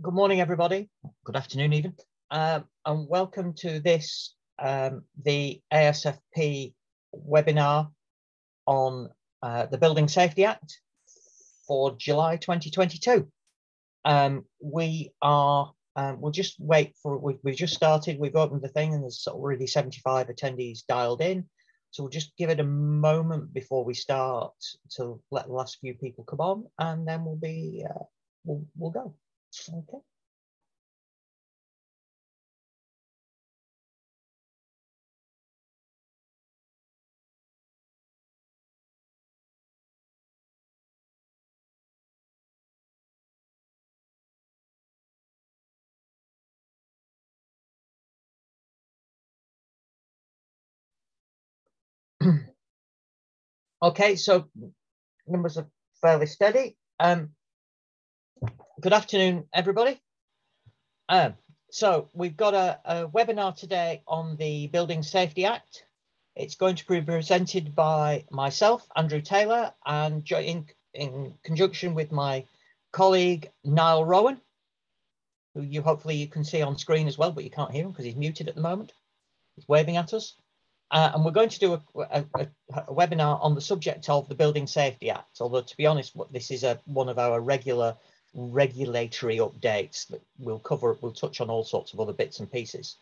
good morning, everybody. Good afternoon, even. Um, and welcome to this, um, the ASFP webinar on uh, the Building Safety Act for July 2022. Um, we are, um, we'll just wait for, we've, we've just started, we've opened the thing and there's already 75 attendees dialed in. So we'll just give it a moment before we start to let the last few people come on and then we'll be, uh, we'll, we'll go. Okay. okay, so numbers are fairly steady. Um, good afternoon, everybody. Um, so we've got a, a, webinar today on the Building Safety Act. It's going to be presented by myself, Andrew Taylor, and in, in conjunction with my colleague, Niall Rowan, who you hopefully you can see on screen as well, but you can't hear him because he's muted at the moment. He's waving at us. Uh, and we're going to do a, a, a, webinar on the subject of the Building Safety Act. Although, to be honest, this is a, one of our regular regulatory updates that we'll cover. We'll touch on all sorts of other bits and pieces.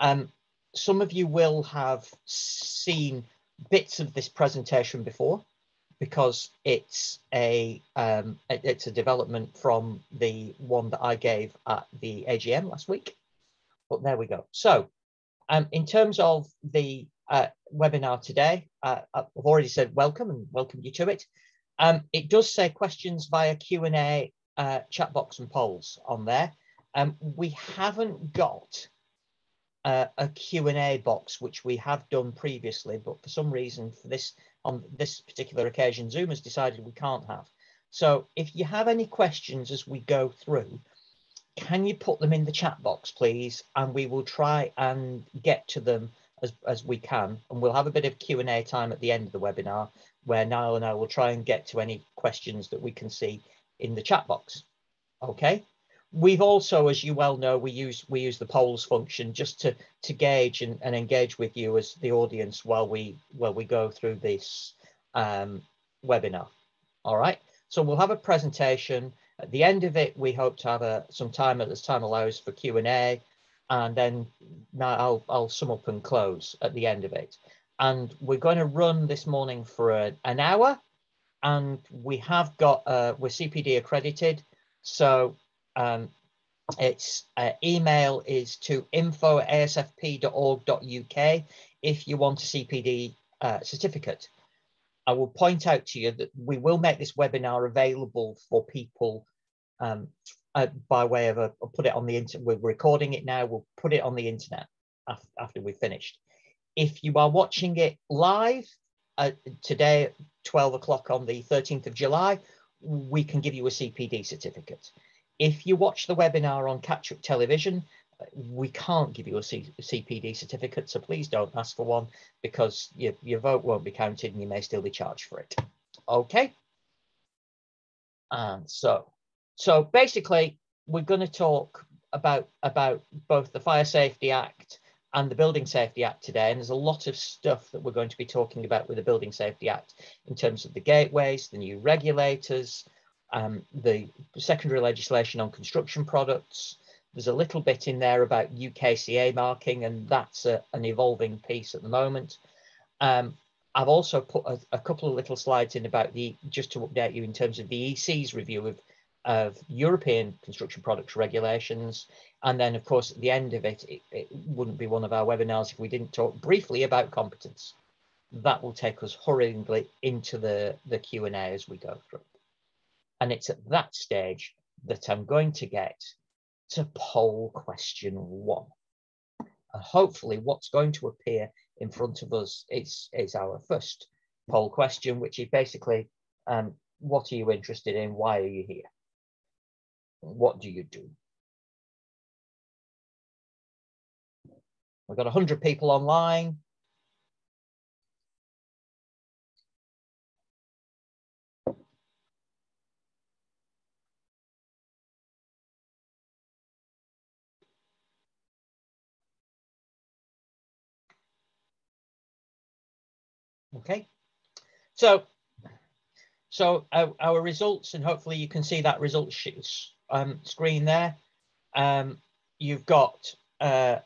Um, some of you will have seen bits of this presentation before because it's a um, it's a development from the one that I gave at the AGM last week. But there we go. So um, in terms of the uh, webinar today. Uh, I've already said welcome and welcome you to it. Um, it does say questions via Q&A, uh, chat box and polls on there. Um, we haven't got uh, a Q&A box, which we have done previously, but for some reason for this on this particular occasion, Zoom has decided we can't have. So if you have any questions as we go through, can you put them in the chat box, please? And we will try and get to them as, as we can. And we'll have a bit of Q&A time at the end of the webinar where Niall and I will try and get to any questions that we can see in the chat box. Okay. We've also, as you well know, we use we use the polls function just to to gauge and, and engage with you as the audience while we while we go through this um, webinar. All right. So we'll have a presentation. At the end of it, we hope to have a, some time at as time allows for Q&A and then now I'll, I'll sum up and close at the end of it. And we're going to run this morning for a, an hour and we have got, uh, we're CPD accredited. So um, its uh, email is to info asfp.org.uk if you want a CPD uh, certificate. I will point out to you that we will make this webinar available for people um, uh, by way of a, I'll put it on the internet. We're recording it now. We'll put it on the internet after, after we've finished. If you are watching it live uh, today at 12 o'clock on the 13th of July, we can give you a CPD certificate. If you watch the webinar on Catch Up Television, we can't give you a, C CPD certificate, so please don't ask for one because your, your vote won't be counted and you may still be charged for it. Okay. And so so basically, we're going to talk about about both the Fire Safety Act and the Building Safety Act today. And there's a lot of stuff that we're going to be talking about with the Building Safety Act in terms of the gateways, the new regulators, um, the secondary legislation on construction products. There's a little bit in there about UKCA marking, and that's a, an evolving piece at the moment. Um, I've also put a, a, couple of little slides in about the, just to update you in terms of the EC's review of of European construction products regulations. And then, of course, at the end of it, it, it, wouldn't be one of our webinars if we didn't talk briefly about competence. That will take us hurriedly into the, the Q&A as we go through. And it's at that stage that I'm going to get to poll question one. And hopefully what's going to appear in front of us is, is our first poll question, which is basically, um, what are you interested in? Why are you here? what do you do? We've got 100 people online. Okay, so so our, our, results, and hopefully you can see that results um, screen there. Um, you've got uh,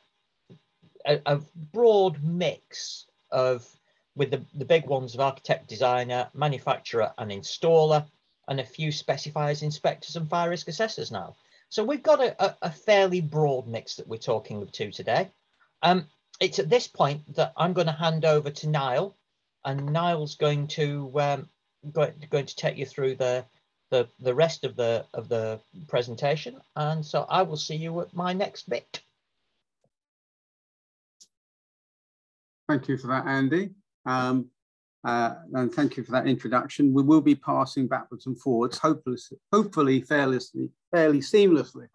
a, a, broad mix of with the, the big ones of architect, designer, manufacturer, and installer, and a few specifiers, inspectors, and fire risk assessors now. So we've got a, a, fairly broad mix that we're talking to today. Um, it's at this point that I'm going to hand over to Niall, and Niall's going to um, going, going to take you through the, the the rest of the of the presentation, and so I will see you at my next bit. Thank you for that, Andy. Um, uh, and thank you for that introduction. We will be passing backwards and forwards, hopefully, hopefully fairly, fairly seamlessly,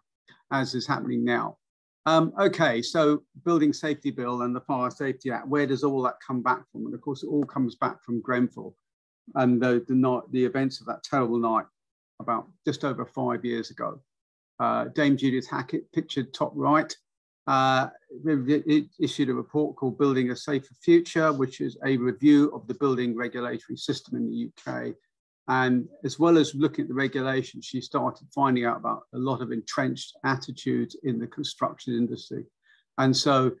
as is happening now. Um, okay, so Building Safety Bill and the Fire Safety Act, where does all that come back from? And of course, it all comes back from Grenfell and the, the, night, the events of that terrible night about just over five years ago. Uh, Dame Judith Hackitt, pictured top right, uh, it issued a report called Building a Safer Future, which is a review of the building regulatory system in the UK. And as well as looking at the regulations, she started finding out about a lot of entrenched attitudes in the construction industry. And so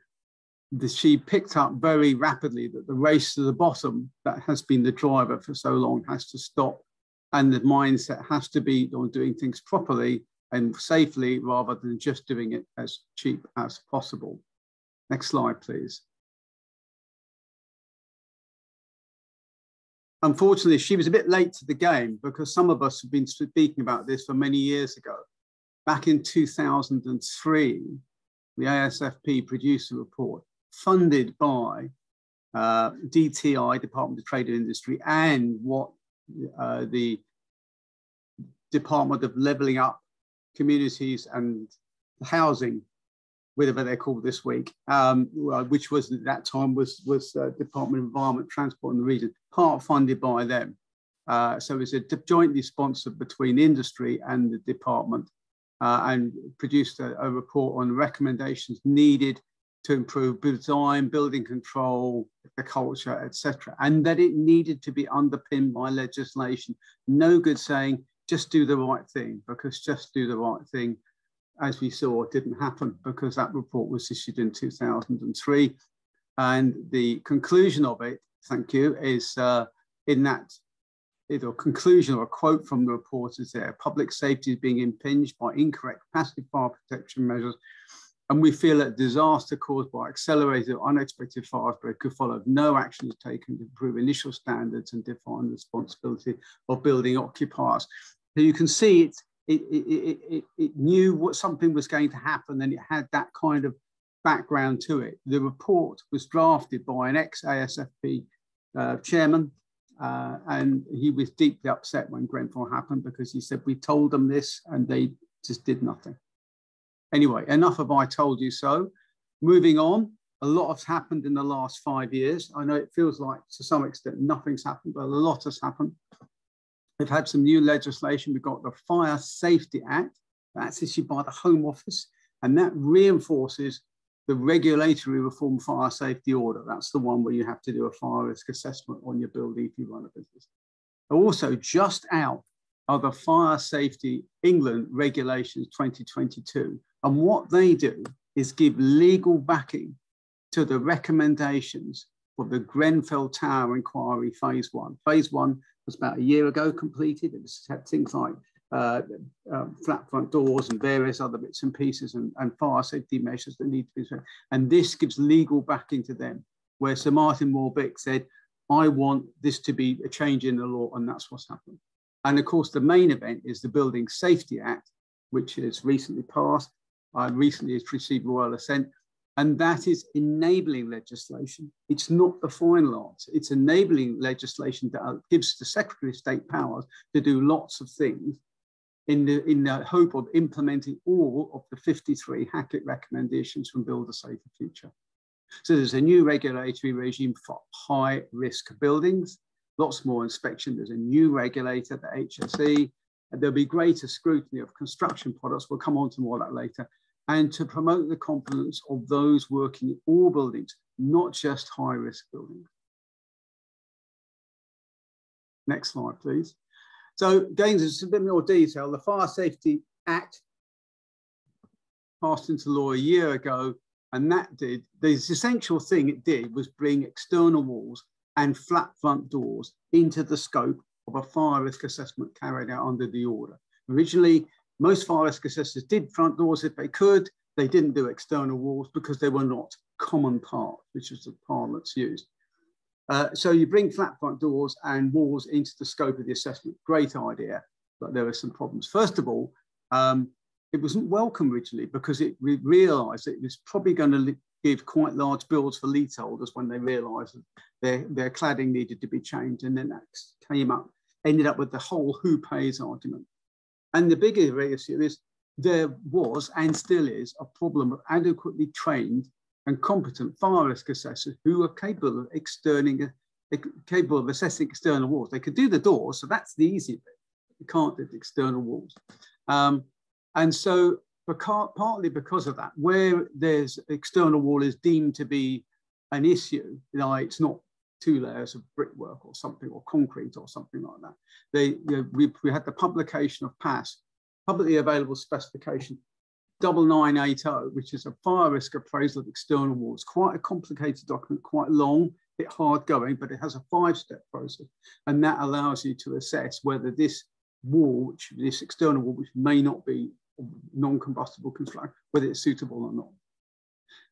the, she picked up very rapidly that the race to the bottom that has been the driver for so long has to stop. And the mindset has to be on doing things properly and safely rather than just doing it as cheap as possible. Next slide, please. Unfortunately, she was a bit late to the game because some of us have been speaking about this for many years ago. Back in 2003, the ASFP produced a report funded by uh, DTI, Department of Trade and Industry, and what uh, the Department of Levelling Up communities and housing, whatever they're called this week, um, which was at that time was was uh, Department of Environment, Transport and the region, part funded by them. Uh, so it's a jointly sponsored between industry and the department, uh, and produced a, a, report on recommendations needed to improve design, building control, the culture, etc., and that it needed to be underpinned by legislation. No good saying just do the right thing because just do the right thing, as we saw, didn't happen because that report was issued in 2003. And the conclusion of it, thank you, is uh, in that either conclusion or a quote from the report is there public safety is being impinged by incorrect passive fire protection measures and we feel that disaster caused by accelerated or unexpected fire spread could follow if no action is taken to improve initial standards and define the responsibility of building occupiers. So you can see it, it, it, it, it knew what something was going to happen and it had that kind of background to it. The report was drafted by an ex-ASFP uh, chairman uh, and he was deeply upset when Grenfell happened because he said, we told them this and they just did nothing. Anyway, enough of I told you so. Moving on, a lot has happened in the last five years. I know it feels like to some extent nothing's happened, but a lot has happened. We've had some new legislation. We've got the Fire Safety Act, that's issued by the Home Office, and that reinforces the regulatory reform fire safety order. That's the one where you have to do a fire risk assessment on your building if you run a business. Also, just out are the Fire Safety England Regulations 2022. And what they do is give legal backing to the recommendations for the Grenfell Tower inquiry phase one. Phase one was about a year ago completed. It was things like uh, uh, flat front doors and various other bits and pieces and, and fire safety measures that need to be. And this gives legal backing to them, where Sir Martin Moore-Bick said, I want this to be a change in the law, and that's what's happened. And of course, the main event is the Building Safety Act, which has recently passed, uh, recently has received royal assent, and that is enabling legislation. It's not the final answer. It's enabling legislation that gives the Secretary of State powers to do lots of things in the, in the hope of implementing all of the 53 Hackitt recommendations from Build a Safer Future. So there's a new regulatory regime for high risk buildings, lots more inspection. There's a new regulator, the HSE, and there'll be greater scrutiny of construction products. We'll come on to more of that later and to promote the confidence of those working in all buildings, not just high risk buildings. Next slide, please. So again, there's a bit more detail. The Fire Safety Act passed into law a year ago, and that did, the essential thing it did was bring external walls and flat front doors into the scope of a fire risk assessment carried out under the order. Originally, most fire risk assessors did front doors if they could. They didn't do external walls because they were not common part, which is the part that's used. Uh, so you bring flat front doors and walls into the scope of the assessment. Great idea, but there were some problems. First of all, um, it wasn't welcome originally because it we realised that it was probably going to give quite large bills for leaseholders when they realised that their, their cladding needed to be changed. And then that came up, ended up with the whole who pays argument. And the bigger issue is there was and still is a problem of adequately trained and competent fire risk assessors who are capable of externing, capable of assessing external walls. They could do the doors, so that's the easy bit. You can't do the external walls. Um, and so because, partly because of that, where there's external wall is deemed to be an issue, like it's not two layers of brickwork or something, or concrete or something like that. They, you know, we, we had the publication of PAS, publicly available specification 9980, which is a fire risk appraisal of external walls. Quite a complicated document, quite long, bit hard going, but it has a five step process. And that allows you to assess whether this wall, which this external wall, which may not be non-combustible construction, whether it's suitable or not.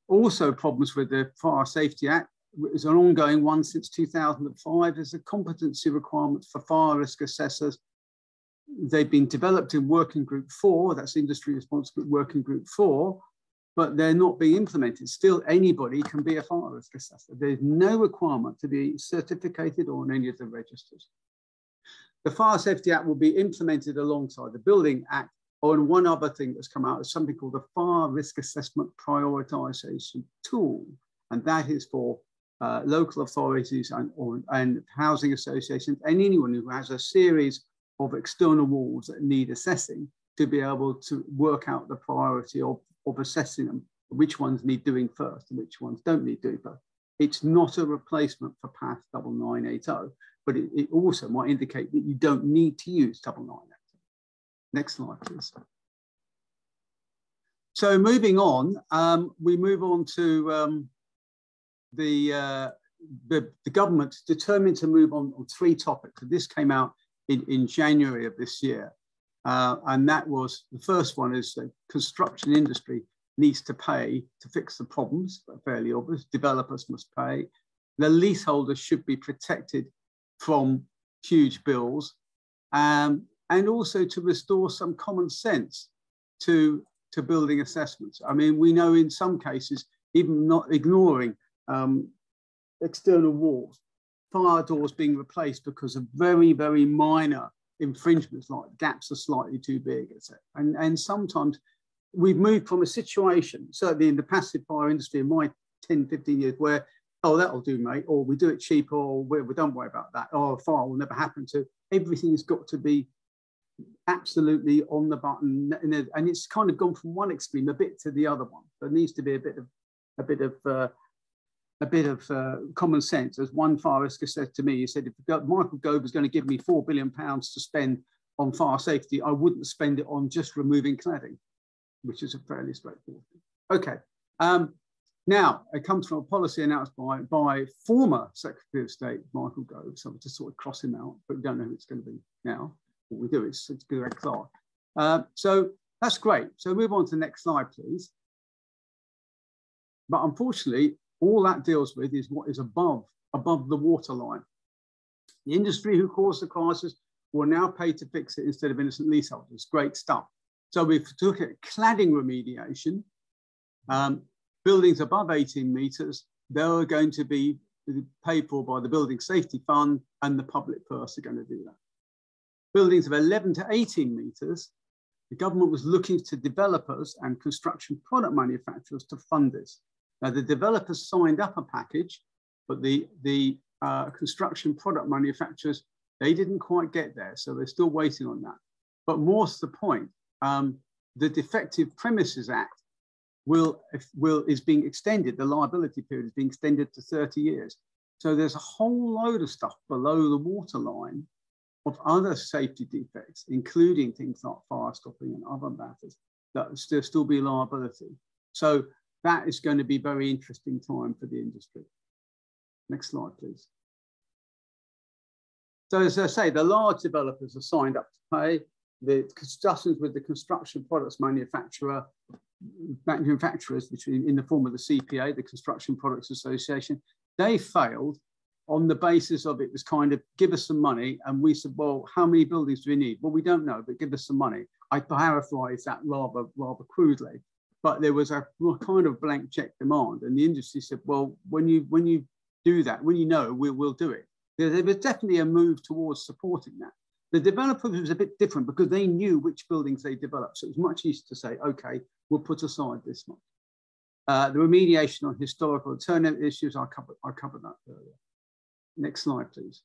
Also problems with the Fire Safety Act is an ongoing one since 2005. There's a competency requirement for fire risk assessors they've been developed in working group four, that's industry responsible working group four, but they're not being implemented. Still, anybody can be a fire risk assessor. There's no requirement to be certificated or on any of the registers. The Fire Safety Act will be implemented alongside the Building Act on one other thing that's come out is something called the Fire Risk Assessment Prioritization Tool. And that is for uh, local authorities and, or, and housing associations and anyone who has a series of external walls that need assessing to be able to work out the priority of, of assessing them, which ones need doing first and which ones don't need doing first. It's not a replacement for PAS 9980, but it, it also might indicate that you don't need to use 9980. Next slide, please. So moving on, um, we move on to um, the, uh, the, the government determined to move on on three topics. this came out in, in January of this year. Uh, and that was the first one is the construction industry needs to pay to fix the problems, fairly obvious. Developers must pay. The leaseholders should be protected from huge bills um, and also to restore some common sense to, to building assessments. I mean, we know in some cases, even not ignoring um, external walls, fire doors being replaced because of very, very minor infringements, like gaps are slightly too big, etc. And, and sometimes we've moved from a situation, certainly in the passive fire industry in my 10, 15 years, where, oh, that'll do, mate, or we do it cheap, or we, we don't worry about that, or a fire will never happen to. Everything's got to be absolutely on the button, and it's kind of gone from one extreme a bit to the other one. There needs to be a bit of a bit of uh, a bit of uh, common sense. As one fire risker said to me, he said, if Michael Gove was going to give me four billion pounds to spend on fire safety, I wouldn't spend it on just removing cladding, which is a fairly straightforward thing. Okay. Um, now, it comes from a policy announced by, by former Secretary of State Michael Gove, so I'm just sort of cross him out, but we don't know who it's going to be now. What we do is it's Greg Clark. Uh, so that's great. So move on to the next slide, please. But unfortunately, all that deals with is what is above, above the waterline. The industry who caused the crisis will now pay to fix it instead of innocent leaseholders. Great stuff. So we've looked at cladding remediation. Um, buildings above 18 meters, they're going to be paid for by the Building Safety Fund and the public purse are going to do that. Buildings of 11 to 18 meters, the government was looking to developers and construction product manufacturers to fund this. Now, the developers signed up a package, but the, the uh, construction product manufacturers, they didn't quite get there. So they're still waiting on that. But more to the point, um, the Defective Premises Act will, will, is being extended. The liability period is being extended to 30 years. So there's a whole load of stuff below the waterline of other safety defects, including things like fire stopping and other matters, that still still be liability. So that is going to be very interesting time for the industry. Next slide, please. So as I say, the large developers are signed up to pay. The discussions with the construction products manufacturer, manufacturers between in the form of the CPA, the Construction Products Association, they failed on the basis of it was kind of give us some money. And we said, well, how many buildings do we need? Well, we don't know, but give us some money. I paraphrase that rather, rather crudely, but there was a kind of blank check demand. And the industry said, well, when you, when you do that, when you know, we, we'll do it. There, there was definitely a move towards supporting that. The developers was a bit different because they knew which buildings they developed. So it was much easier to say, okay, we'll put aside this much. Uh, the remediation on historical alternative issues, I covered, I covered that earlier. Next slide, please.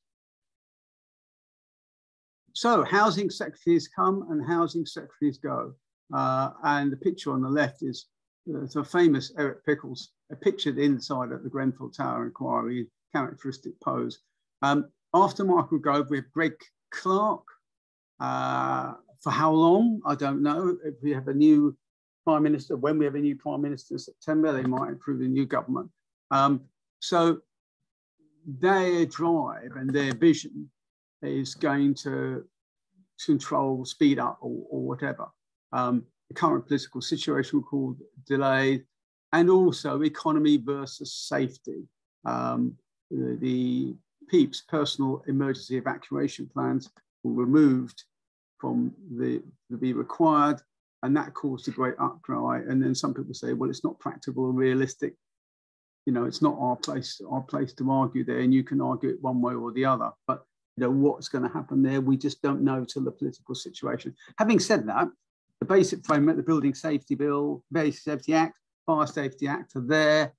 So housing secretaries come and housing secretaries go. Uh, and the picture on the left is uh, the famous Eric Pickles, a pictured inside at the Grenfell Tower inquiry, characteristic pose. Um, after Michael Gove, we have Greg Clark. Uh, for how long? I don't know. If we have a new prime minister, when we have a new prime minister in September, they might approve a new government. Um, so their drive and their vision is going to control, speed up, or, or whatever. Um, the current political situation called delay, and also economy versus safety. Um, the, the PEEPs, personal emergency evacuation plans, were removed from the, the be required, and that caused a great outcry. And then some people say, well, it's not practical or realistic you know, it's not our place, our place to argue there, and you can argue it one way or the other. But you know, what's going to happen there, we just don't know till the political situation. Having said that, the basic framework, the Building Safety Bill, Basic Safety Act, Fire Safety Act are there.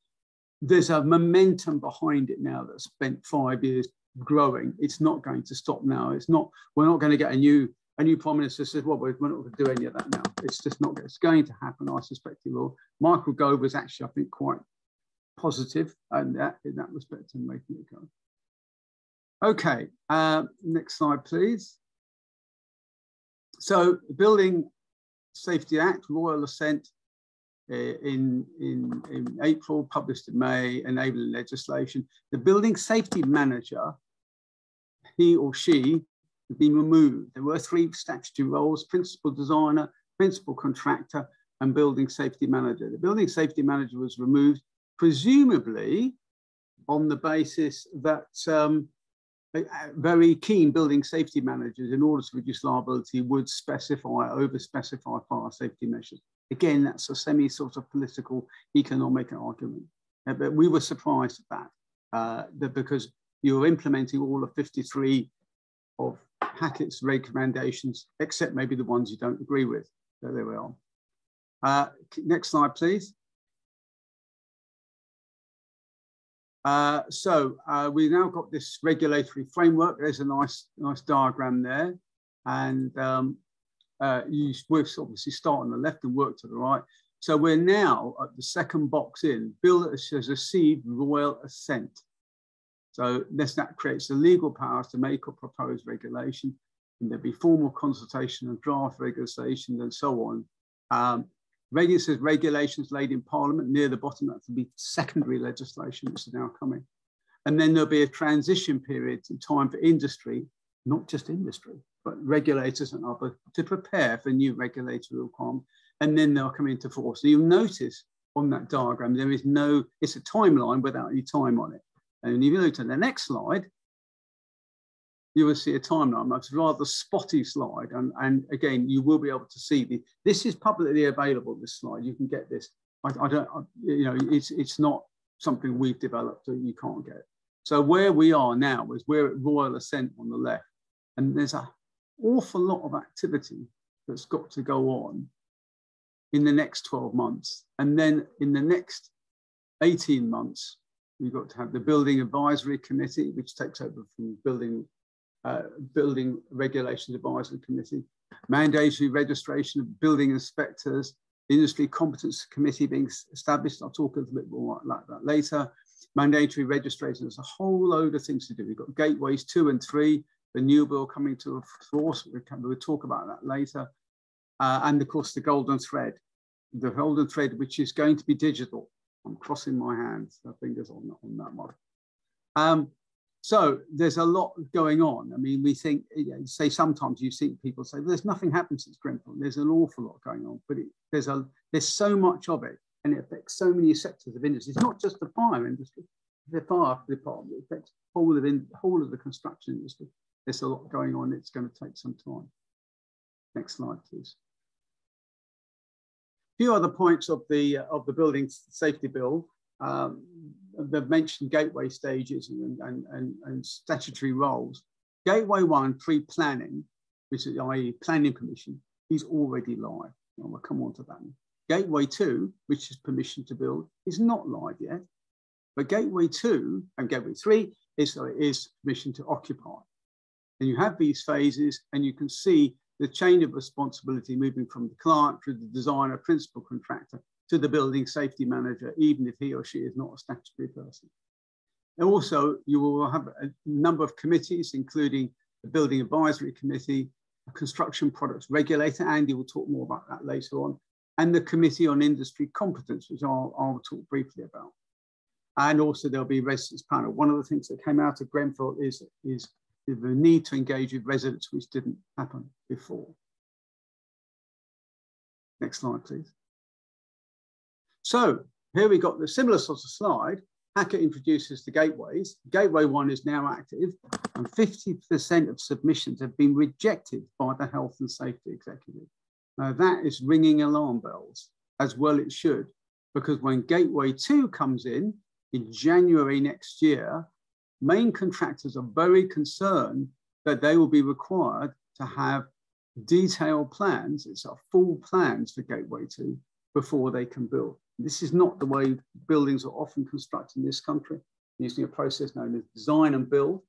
There's a momentum behind it now that's spent five years growing. It's not going to stop now. It's not. We're not going to get a new a new prime minister says, well, we're not going to do any of that now. It's just not. It's going to happen. I suspect it will. Michael Gove was actually, I think, quite positive and that, in that respect making it go. Okay, uh, next slide, please. So Building Safety Act, Royal Assent uh, in, in, in April, published in May, enabling legislation. The Building Safety Manager, he or she, has been removed. There were three statutory roles, principal designer, principal contractor, and building safety manager. The building safety manager was removed presumably on the basis that um, very keen building safety managers, in order to reduce liability, would specify, over-specify fire safety measures. Again, that's a semi sort of political economic argument. Uh, but we were surprised at that, uh, that because you were implementing all of 53 of Hackitt's recommendations, except maybe the ones you don't agree with. So there we are. Uh, next slide, please. Uh, so uh, we've now got this regulatory framework. There's a nice, nice diagram there. And um, uh, you work, obviously start on the left and work to the right. So we're now at the second box in, bill that has received royal assent. So this, that creates the legal powers to make or propose regulation. And there'll be formal consultation and draft regulation and so on. Um, Radio says regulations laid in Parliament near the bottom, that will be secondary legislation, which is now coming. And then there'll be a transition period in time for industry, not just industry, but regulators and others to prepare for new regulatory requirements. And then they'll come into force. So you'll notice on that diagram, there is no, it's a timeline without any time on it. And if you look at the next slide, you will see a timeline. That's rather spotty slide. And, and again, you will be able to see the, this is publicly available, this slide. You can get this. I, I don't, I, you know, it's, it's not something we've developed that you can't get. So where we are now is we're at Royal Assent on the left. And there's an awful lot of activity that's got to go on in the next 12 months. And then in the next 18 months, we've got to have the Building Advisory Committee, which takes over from Building uh, Building Regulations Advisory Committee, mandatory registration of building inspectors, industry competence committee being established. I'll talk a little bit more like that later. Mandatory registration, there's a whole load of things to do. We've got gateways two and three, the new bill coming to force. We'll talk about that later. Uh, and of course, the golden thread, the golden thread, which is going to be digital. I'm crossing my hands, my fingers on, on that one. Um, so there's a lot going on. I mean, we think, you know, say sometimes you see people say, there's nothing happened since Grenfell. There's an awful lot going on, but it, there's a there's so much of it, and it affects so many sectors of industry. It's not just the fire industry, the fire department. It affects whole of in, whole of the construction industry. There's a lot going on. It's going to take some time. Next slide, please. A few other points of the of the building safety bill. Um, they've mentioned gateway stages and, and, and, and statutory roles. Gateway one, pre-planning, which is i.e. planning permission, is already live. And we'll come on to that. Gateway two, which is permission to build, is not live yet. But gateway two and gateway three is, is permission to occupy. And you have these phases and you can see the chain of responsibility moving from the client through the designer, principal contractor, to the building safety manager, even if he or she is not a statutory person. And also, you will have a number of committees, including the Building Advisory Committee, a Construction Products Regulator, Andy will talk more about that later on, and the Committee on Industry Competence, which I'll, I'll talk briefly about. And also there'll be residents panel. One of the things that came out of Grenfell is, is the need to engage with residents, which didn't happen before. Next slide, please. So here we got the similar sort of slide. Hacker introduces the gateways. Gateway one is now active and 50% of submissions have been rejected by the health and safety executive. Now that is ringing alarm bells, as well it should, because when Gateway 2 comes in, in January next year, main contractors are very concerned that they will be required to have detailed plans, it's a full plans for Gateway 2 before they can build. This is not the way buildings are often constructed in this country, using a process known as design and build.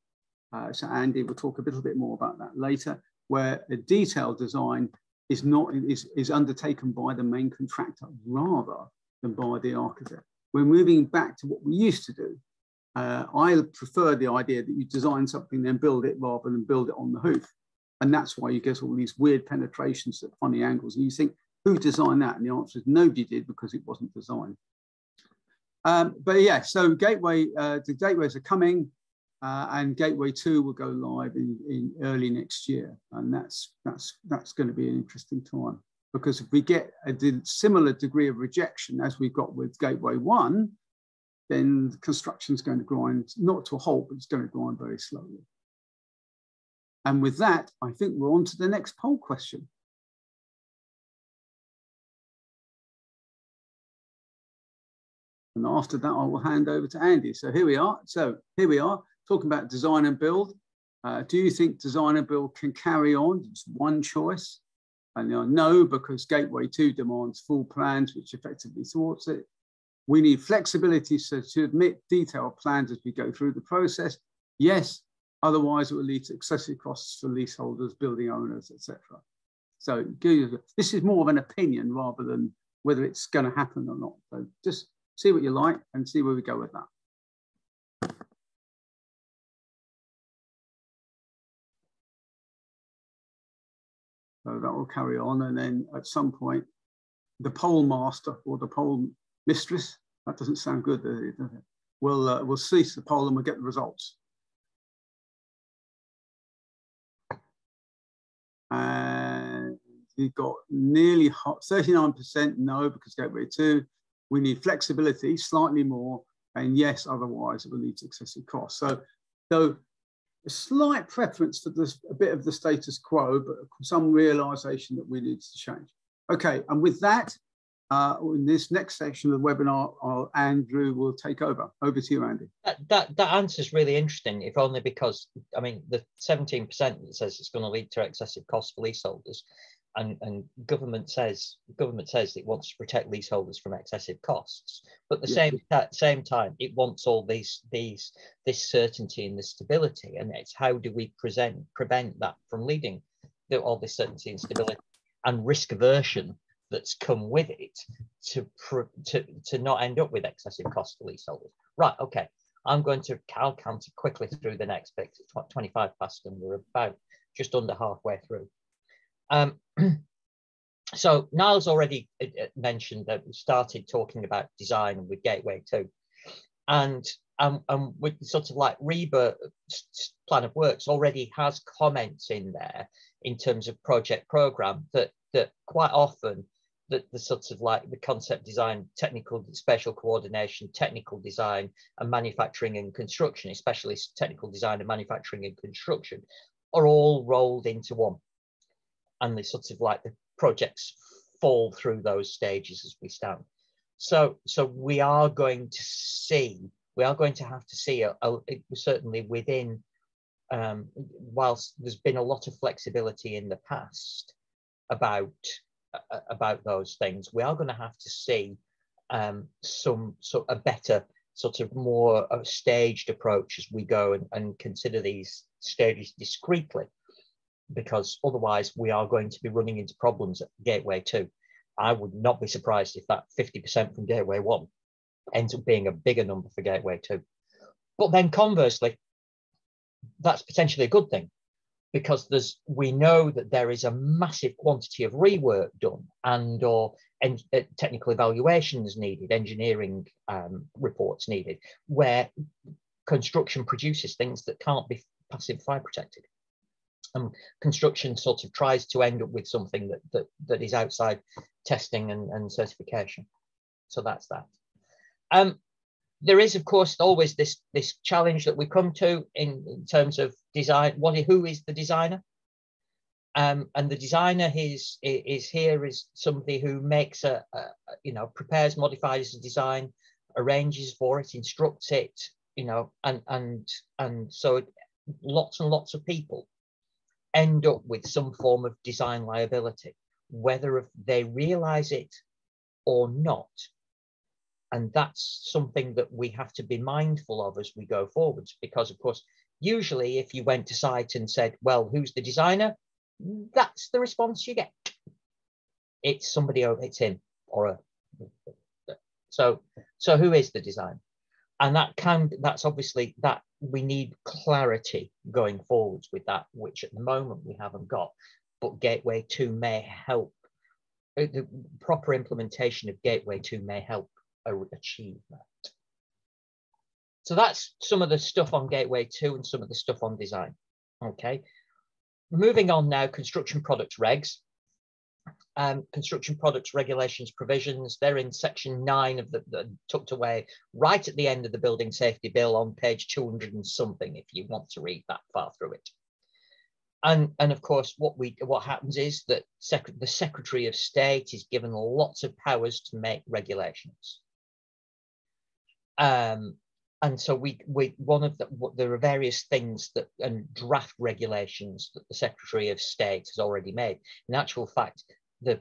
Uh, so Andy will talk a little bit more about that later, where a detailed design is not is, is undertaken by the main contractor rather than by the architect. We're moving back to what we used to do. Uh, I prefer the idea that you design something, then build it rather than build it on the hoof. And that's why you get all these weird penetrations at funny angles. And you think, who designed that? And the answer is nobody did because it wasn't designed. Um, but yeah, so Gateway, uh, the gateways are coming uh, and Gateway 2 will go live in, in early next year. And that's, that's, that's going to be an interesting time because if we get a similar degree of rejection as we've got with Gateway 1, then construction is going to grind, not to a halt, but it's going to grind very slowly. And with that, I think we're on to the next poll question. And after that, I will hand over to Andy. So here we are. So here we are talking about design and build. Uh, do you think design and build can carry on? It's one choice. And know, no, because Gateway 2 demands full plans, which effectively thwarts it. We need flexibility so to admit detailed plans as we go through the process. Yes, otherwise it will lead to excessive costs for leaseholders, building owners, etc. So this is more of an opinion rather than whether it's going to happen or not. So just see what you like and see where we go with that. So that will carry on. And then at some point, the poll master or the poll mistress, that doesn't sound good, does it? We'll, uh, we'll cease the poll and we'll get the results. And you've got nearly 39% no because Gateway 2, we need flexibility, slightly more, and yes, otherwise it will lead to excessive costs. So, so a slight preference for this, a bit of the status quo, but some realization that we need to change. Okay, and with that, uh, in this next section of the webinar, uh, Andrew will take over. Over to you, Andy. That, that, that answer is really interesting, if only because, I mean, the 17% that says it's going to lead to excessive costs for leaseholders and, and government says government says it wants to protect leaseholders from excessive costs, but at the yeah. same same time it wants all these these this certainty and this stability, and it's how do we present prevent that from leading to all this certainty and stability and risk aversion that's come with it to to to not end up with excessive costs for leaseholders. Right. Okay. I'm going to I'll counter quickly through the next bit. It's 25 past and we're about just under halfway through. Um, so Niall's already uh, uh, mentioned that we started talking about design with Gateway 2. And, um, and with sort of like RIBA plan of works already has comments in there in terms of project program that, that quite often the, the sorts of like the concept design, technical, spatial coordination, technical design and manufacturing and construction, especially technical design and manufacturing and construction are all rolled into one. And the sort of like the projects fall through those stages as we stand. So, so we are going to see, we are going to have to see, a, a, certainly within, um, whilst there's been a lot of flexibility in the past about uh, about those things, we are going to have to see um, some sort a better sort of more staged approach as we go and, and consider these stages discreetly because otherwise we are going to be running into problems at Gateway 2. I would not be surprised if that 50% from Gateway 1 ends up being a bigger number for Gateway 2. But then conversely, that's potentially a good thing because there's we know that there is a massive quantity of rework done and or en- uh, technical evaluations needed, engineering um, reports needed, where construction produces things that can't be passive fire protected. And construction sort of tries to end up with something that that, that is outside testing and, and certification. So that's that. Um, there is, of course, always this this challenge that we come to in, in terms of design. What who is the designer? Um, and the designer is is here is somebody who makes a, a you know prepares modifies the design, arranges for it, instructs it, you know, and and and so lots and lots of people end up with some form of design liability, whether they realize it or not. And that's something that we have to be mindful of as we go forwards, because of course, usually if you went to site and said, well, who's the designer? That's the response you get. It's somebody over, it's him or a, so, so who is the designer? And that can, that's obviously that we need clarity going forwards with that, which at the moment we haven't got, but Gateway 2 may help. Uh, the proper implementation of Gateway 2 may help achieve that. So that's some of the stuff on Gateway 2 and some of the stuff on design. Okay. Moving on now, construction products regs. Um, construction products regulations provisions, they're in section nine of the, the, tucked away right at the end of the building safety bill on page 200 and something if you want to read that far through it. And, and of course, what we what happens is that sec the Secretary of State is given lots of powers to make regulations. Um, and so we, we one of the there are various things that and draft regulations that the Secretary of State has already made. In actual fact, the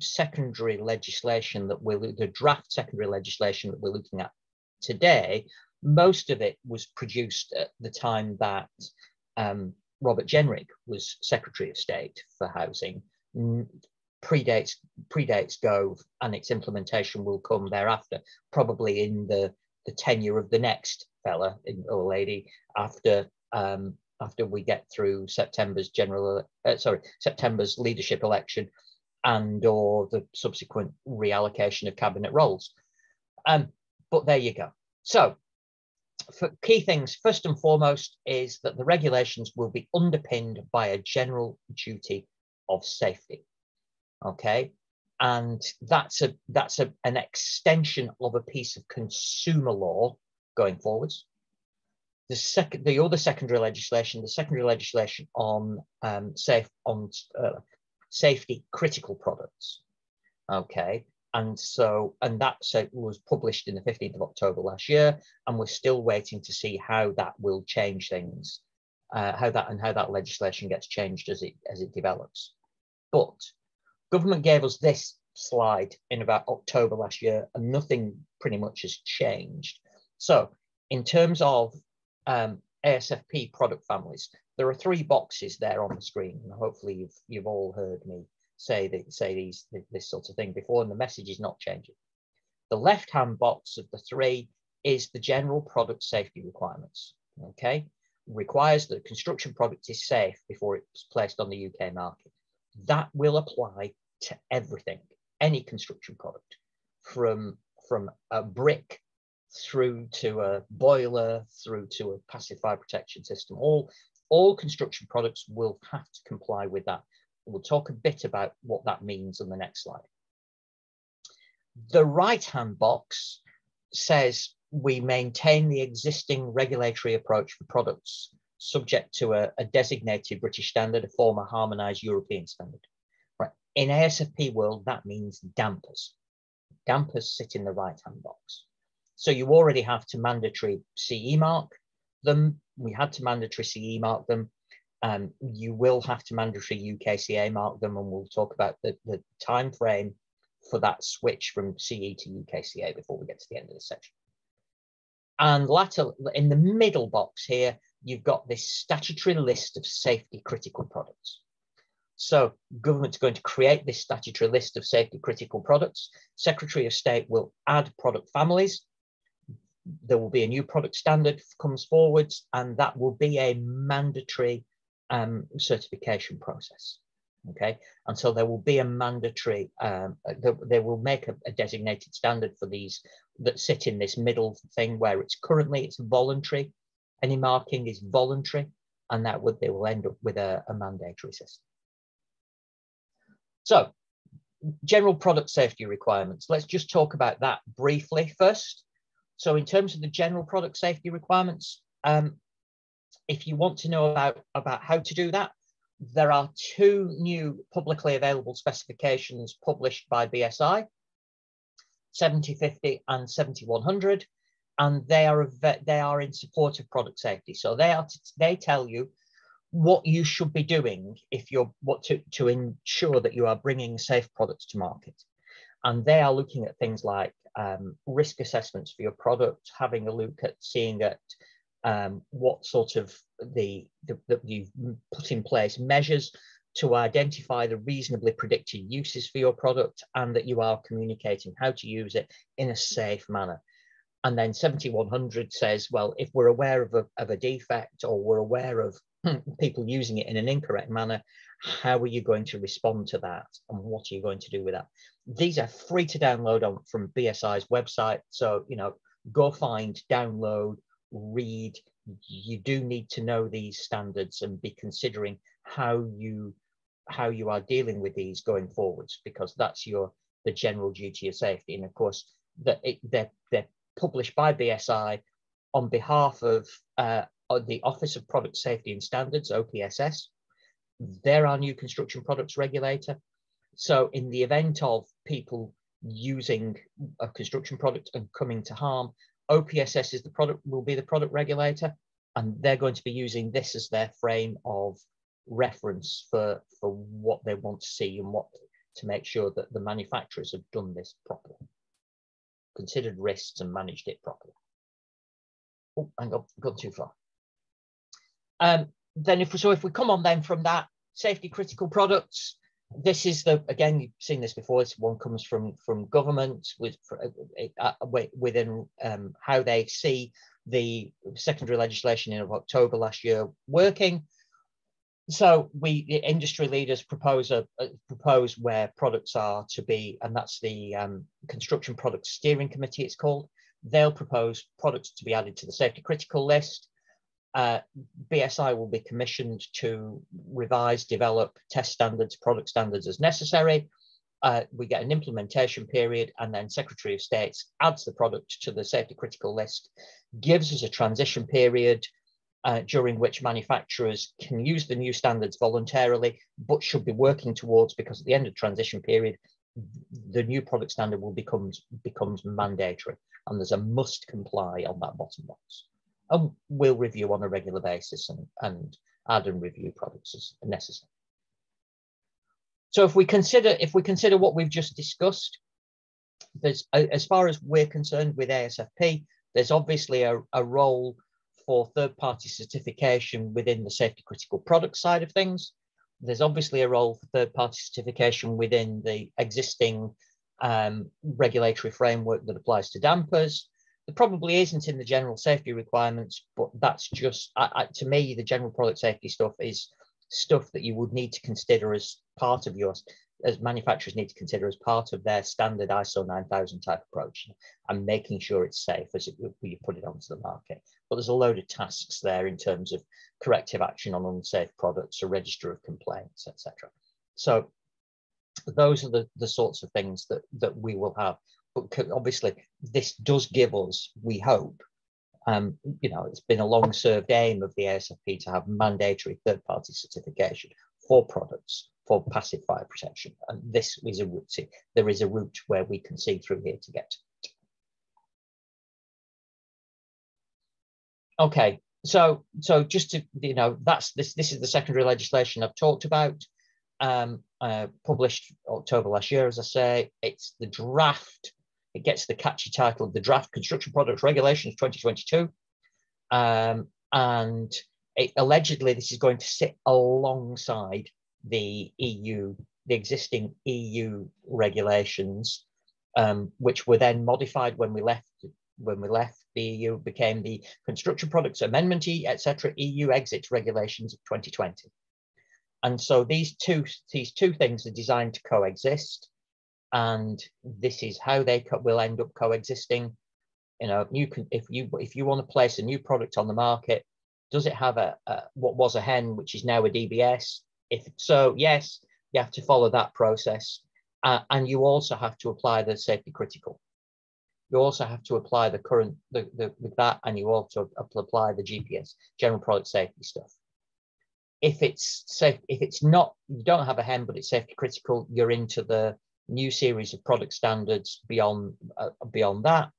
secondary legislation that we're the draft secondary legislation that we're looking at today, most of it was produced at the time that um, Robert Jenrick was Secretary of State for Housing. Predates predates Gove, and its implementation will come thereafter, probably in the the tenure of the next fella or lady after um, after we get through September's general uh, sorry September's leadership election and or the subsequent reallocation of cabinet roles. Um, but there you go. So for key things, first and foremost, is that the regulations will be underpinned by a general duty of safety. Okay, and that's a that's a, an extension of a piece of consumer law going forwards. The second, the other secondary legislation, the secondary legislation on um, safe on uh, safety critical products. Okay, and so and that was published in the 15th of October last year, and we're still waiting to see how that will change things, uh, how that and how that legislation gets changed as it as it develops. But Government gave us this slide in about October last year, and nothing pretty much has changed. So, in terms of um, ASFP product families, there are three boxes there on the screen, and hopefully you've you've all heard me say that say these this sort of thing before, and the message is not changing. The left-hand box of the three is the general product safety requirements. Okay, requires that a construction product is safe before it's placed on the UK market. That will apply to everything, any construction product, from from a brick through to a boiler, through to a passive fire protection system. All all construction products will have to comply with that. We'll talk a bit about what that means on the next slide. The right-hand box says we maintain the existing regulatory approach for products subject to a, a designated British standard, a former harmonized European standard. Right. In ASFP world, that means dampers. Dampers sit in the right-hand box. So you already have to mandatory CE mark them. We had to mandatory CE mark them. Um, you will have to mandatory UKCA mark them, and we'll talk about the, the time frame for that switch from CE to UKCA before we get to the end of the section. And later, in the middle box here, you've got this statutory list of safety critical products. So government's going to create this statutory list of safety critical products. Secretary of State will add product families. There will be a new product standard comes forwards, and that will be a mandatory um, certification process okay? And so there will be a mandatory um, they, will make a, a, designated standard for these that sit in this middle thing where it's currently it's voluntary. Any marking is voluntary and that would they will end up with a, a mandatory system. So general product safety requirements. Let's just talk about that briefly first so in terms of the general product safety requirements um, if you want to know about about how to do that there are two new publicly available specifications published by BSI, 7050 and 7100, and they are they are in support of product safety. So they are they tell you what you should be doing if you're what to, to ensure that you are bringing safe products to market. And they are looking at things like um, risk assessments for your product, having a look at seeing at um, what sort of the, that you've put in place measures to identify the reasonably predicted uses for your product and that you are communicating how to use it in a safe manner. And then 7100 says, well, if we're aware of a, of a defect or we're aware of people using it in an incorrect manner, how are you going to respond to that and what are you going to do with that? These are free to download on from BSI's website. So, you know, go find, download, read, you do need to know these standards and be considering how you how you are dealing with these going forwards because that's your the general duty of safety and of course that they're, they're published by bsi on behalf of uh, Uh, the office of product safety and standards opss they're our new construction products regulator so in the event of people using a construction product and coming to harm OPSS is the product will be the product regulator, and they're going to be using this as their frame of reference for for what they want to see and what to make sure that the manufacturers have done this properly, considered risks and managed it properly. Oh, on, gone too far. Um, then if so, if we come on then from that safety critical products, this is the again you've seen this before this one comes from from government with uh, uh within um, how they see the secondary legislation in october last year working. So we the industry leaders propose a, a, propose where products are to be and that's the um, construction products steering committee it's called. They'll propose products to be added to the safety critical list uh, BSI will be commissioned to revise, develop test standards, product standards as necessary. Uh, we get an implementation period and then Secretary of State adds the product to the safety critical list, gives us a transition period uh, during which manufacturers can use the new standards voluntarily, but should be working towards, because at the end of the transition period, the new product standard will becomes becomes mandatory and there's a must comply on that bottom box and we'll review on a regular basis and, and add and review products as necessary. So if we consider if we consider what we've just discussed, there's as far as we're concerned with ASFP, there's obviously a, a role for third-party certification within the safety critical product side of things. There's obviously a role for third-party certification within the existing um, regulatory framework that applies to dampers there probably isn't in the general safety requirements, but that's just, I, I, to me, the general product safety stuff is stuff that you would need to consider as part of your, as manufacturers need to consider as part of their standard ISO 9000 type approach and making sure it's safe as it, you put it onto the market. But there's a load of tasks there in terms of corrective action on unsafe products, a register of complaints, etc. So those are the, the sorts of things that, that we will have. But obviously, this does give us, we hope, um, you know, it's been a long served aim of the ASFP to have mandatory third party certification for products for passive fire protection. And this is a route, there is a route where we can see through here to get. Okay, so so just to you know that's this this is the secondary legislation I've talked about um, uh, published October last year as I say it's the draft it gets the catchy title of the draft construction products regulations 2022 um, and it, allegedly this is going to sit alongside the EU the existing EU regulations um, which were then modified when we left when we left the EU became the Construction Products Amendment, etc. EU Exit Regulations of 2020. And so these two these two things are designed to coexist, and this is how they will end up coexisting. You know, you can if you if you want to place a new product on the market, does it have a, a what was a hEN, which is now a DBS? If so, yes, you have to follow that process, uh, and you also have to apply the safety critical you also have to apply the current the, the, with that and you also apply the GPS general product safety stuff. If it's safe, if it's not, you don't have a HEN, but it's safety critical, you're into the new series of product standards beyond uh, beyond that.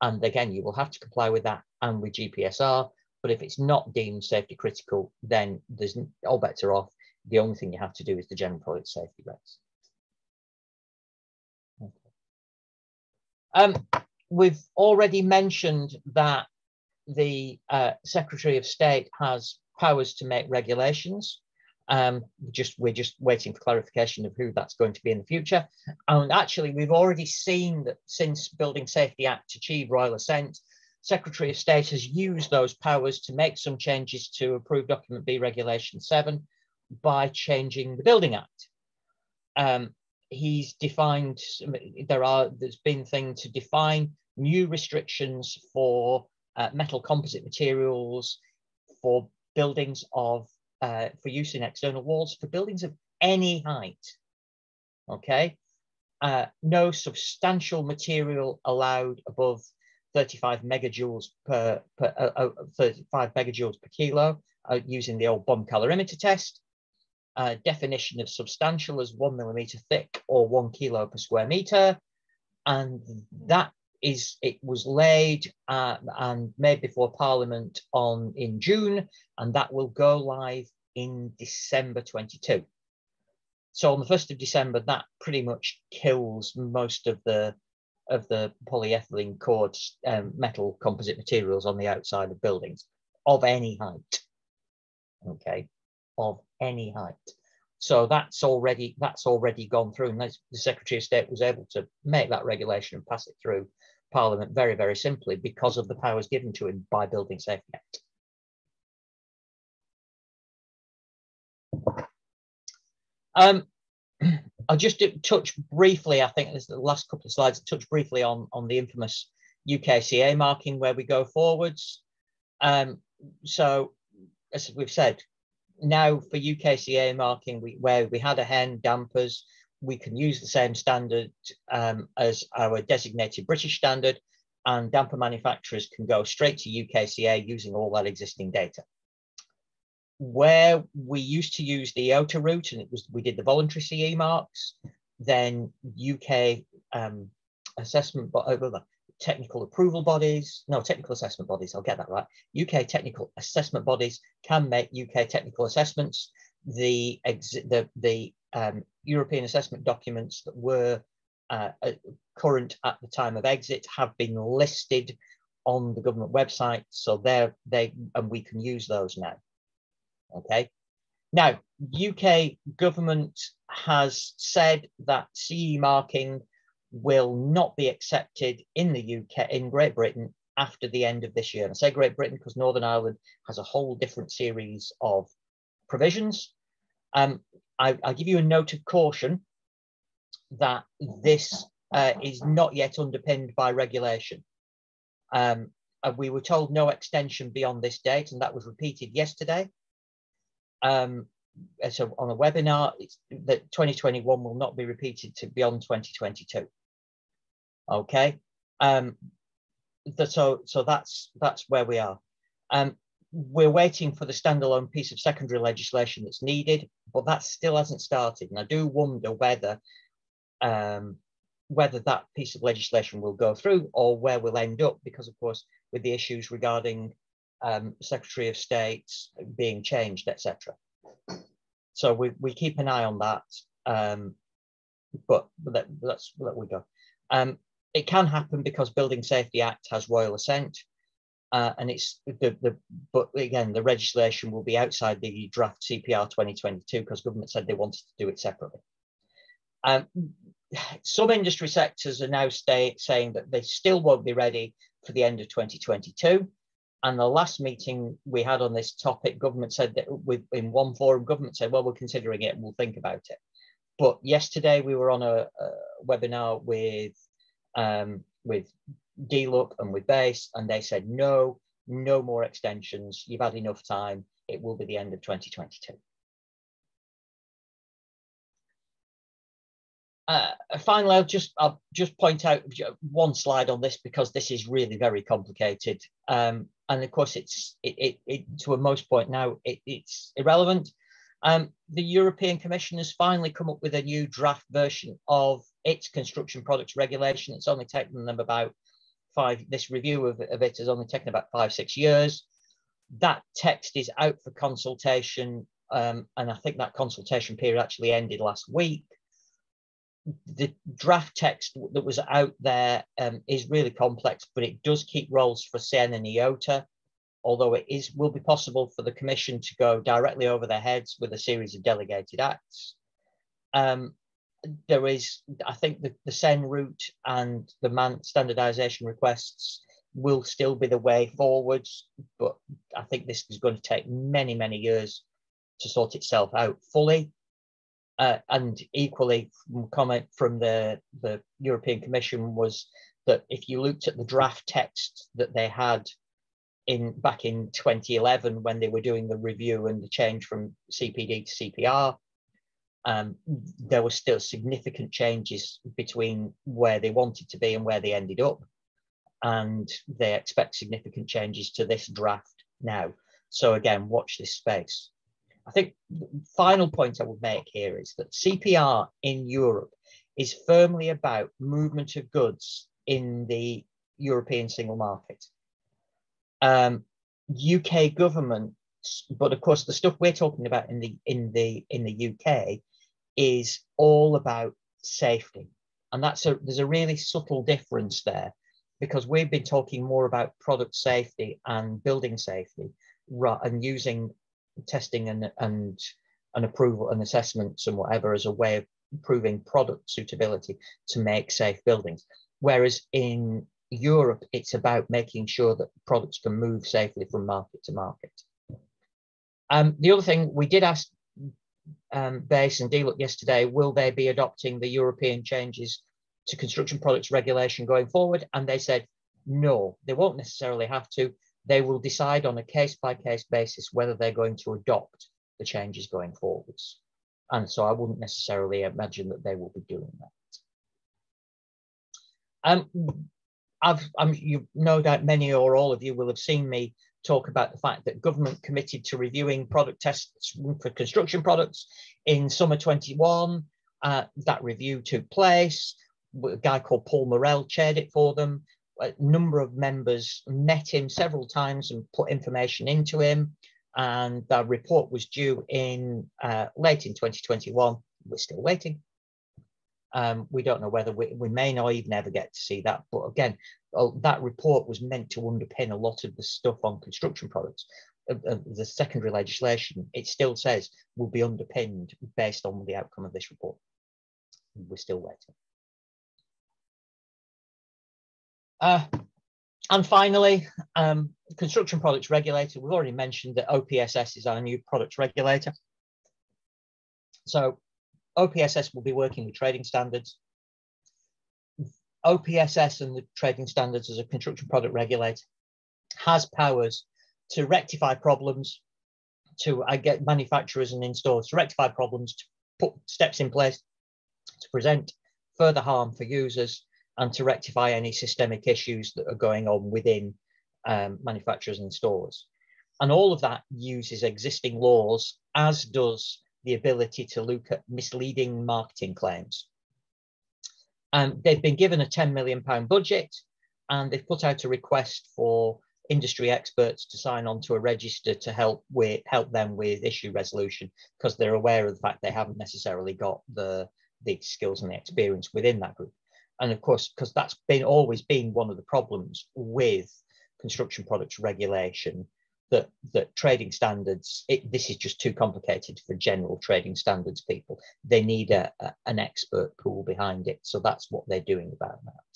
And again, you will have to comply with that and with GPSR. But if it's not deemed safety critical, then there's all bets are off. The only thing you have to do is the general product safety regs. Um, we've already mentioned that the uh, Secretary of State has powers to make regulations. Um, just we're just waiting for clarification of who that's going to be in the future. And actually, we've already seen that since Building Safety Act achieved royal assent, Secretary of State has used those powers to make some changes to Approved Document B Regulation 7 by changing the Building Act. Um, he's defined there are there's been thing to define new restrictions for uh, metal composite materials for buildings of uh, for use in external walls for buildings of any height okay uh, no substantial material allowed above 35 megajoules per, per uh, uh, 35 megajoules per kilo uh, using the old bomb calorimeter test uh, definition of substantial as one millimeter thick or one kilo per square meter. And that is, it was laid uh, and made before Parliament on in June, and that will go live in December 22. So on the 1st of December, that pretty much kills most of the of the polyethylene core um, metal composite materials on the outside of buildings of any height. Okay, of any height. So that's already that's already gone through, and the Secretary of State was able to make that regulation and pass it through Parliament very, very simply because of the powers given to him by Building Safety Act. Um, I'll just touch briefly, I think there's the last couple of slides, touch briefly on, on the infamous UKCA marking where we go forwards. Um, so as we've said, now for UKCA marking, we, where we had a hEN dampers, we can use the same standard um, as our designated British standard, and damper manufacturers can go straight to UKCA using all that existing data. Where we used to use the EOTA route, and it was we did the voluntary CE marks, then UK um, assessment, uh, technical approval bodies, no, technical assessment bodies, I'll get that right. UK technical assessment bodies can make UK technical assessments. The, the, the um, European assessment documents that were uh, uh, current at the time of exit have been listed on the government website. So there they, and we can use those now. Okay. Now, UK government has said that CE marking will not be accepted in the UK, in Great Britain, after the end of this year. And I say Great Britain because Northern Ireland has a whole different series of provisions. Um, I, give you a note of caution that this uh, is not yet underpinned by regulation. Um, we were told no extension beyond this date, and that was repeated yesterday. Um, so on a webinar, that 2021 will not be repeated to beyond 2022. Okay, um, the, so so that's that's where we are. Um, we're waiting for the standalone piece of secondary legislation that's needed, but that still hasn't started. And I do wonder whether um, whether that piece of legislation will go through or where we'll end up, because of course, with the issues regarding um, Secretary of State being changed, etc. So we, we keep an eye on that, um, but, that, that's let we go. Um, it can happen because Building Safety Act has royal assent, uh, and it's the, the but again the legislation will be outside the draft CPR 2022 because government said they wanted to do it separately. Um, some industry sectors are now stay, saying that they still won't be ready for the end of 2022. And the last meeting we had on this topic, government said that with, in one forum, government said, well, we're considering it and we'll think about it. But yesterday we were on a, a webinar with um, with DLUC and with BEIS, and they said, no, no more extensions. You've had enough time. It will be the end of 2022. Uh, finally, I'll just I'll just point out one slide on this because this is really very complicated, um, and of course it's it, it, it, to a most point now it, it's irrelevant. Um, the European Commission has finally come up with a new draft version of its construction products regulation. It's only taken them about five. This review of, of it has only taken about five six years. That text is out for consultation, um, and I think that consultation period actually ended last week the draft text that was out there um, is really complex, but it does keep roles for CEN and EOTA, although it is will be possible for the Commission to go directly over their heads with a series of delegated acts. Um, there is, I think, the, the CEN route and the MAN standardisation requests will still be the way forwards, but I think this is going to take many, many years to sort itself out fully. Uh, and equally, comment from the, the European Commission was that if you looked at the draft text that they had in back in 2011 when they were doing the review and the change from CPD to CPR, um, there were still significant changes between where they wanted to be and where they ended up. And they expect significant changes to this draft now. So again, watch this space. I think the final point I would make here is that CPR in Europe is firmly about movement of goods in the European single market. Um, UK government, but of course the stuff we're talking about in the in the in the UK is all about safety, and that's a there's a really subtle difference there because we've been talking more about product safety and building safety and using testing and, and an approval and assessments and whatever as a way of proving product suitability to make safe buildings. Whereas in Europe, it's about making sure that products can move safely from market to market. Um, the other thing we did ask um, BEIS and DLUC yesterday, will they be adopting the European changes to construction products regulation going forward? And they said, no, they won't necessarily have to they will decide on a case by case basis whether they're going to adopt the changes going forwards. And so I wouldn't necessarily imagine that they will be doing that. Um, I've, I'm, you no doubt many or all of you will have seen me talk about the fact that government committed to reviewing product tests for construction products in summer 21. Uh, that review took place. A guy called Paul Morrell chaired it for them a number of members met him several times and put information into him. And the report was due in uh, late in 2021. We're still waiting. Um, we don't know whether we, we, may not even ever get to see that. But again, that report was meant to underpin a lot of the stuff on construction products. Uh, uh, the secondary legislation, it still says will be underpinned based on the outcome of this report. We're still waiting. Uh, and finally, um, construction products regulator. We've already mentioned that OPSS is our new products regulator. So OPSS will be working with trading standards. OPSS and the trading standards as a construction product regulator has powers to rectify problems, to I get manufacturers and installers to rectify problems, to put steps in place to present further harm for users and to rectify any systemic issues that are going on within um, manufacturers and stores. And all of that uses existing laws, as does the ability to look at misleading marketing claims. Um, they've been given a 10 million pound budget and they've put out a request for industry experts to sign on to a register to help with help them with issue resolution because they're aware of the fact they haven't necessarily got the the skills and the experience within that group. And of course because that's been always been one of the problems with construction products regulation that that trading standards it, this is just too complicated for general trading standards people. They need a, a, an expert pool behind it. So that's what they're doing about that.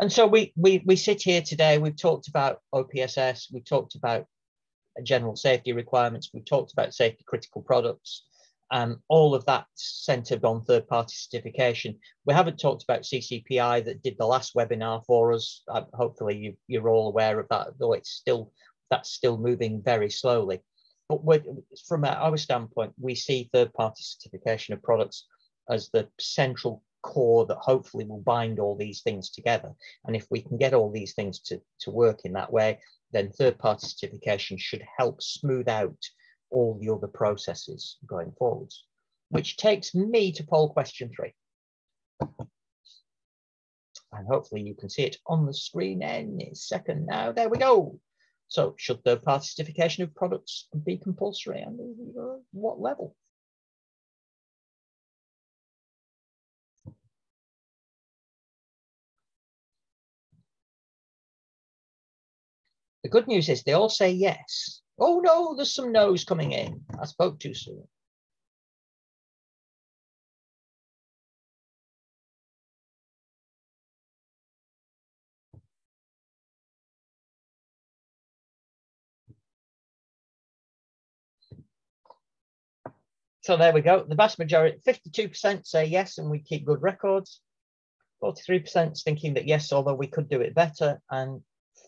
And so we we we sit here today. We've talked about opss we talked about general safety requirements. We've talked about safety critical products um, all of that centered on third party certification. We haven't talked about CCPI that did the last webinar for us. Uh, hopefully you, you're all aware of that, though it's still, that's still moving very slowly. But from our standpoint, we see third party certification of products as the central core that hopefully will bind all these things together. And if we can get all these things to, to work in that way, then third party certification should help smooth out all the other processes going forwards, which takes me to poll question three. And hopefully you can see it on the screen any second now. There we go. So should third-party certification of products be compulsory and what level? The good news is they all say yes. Oh no, there's some no's coming in. I spoke too soon. So there we go. The vast majority, 52% say yes, and we keep good records. 43% thinking that yes, although we could do it better. And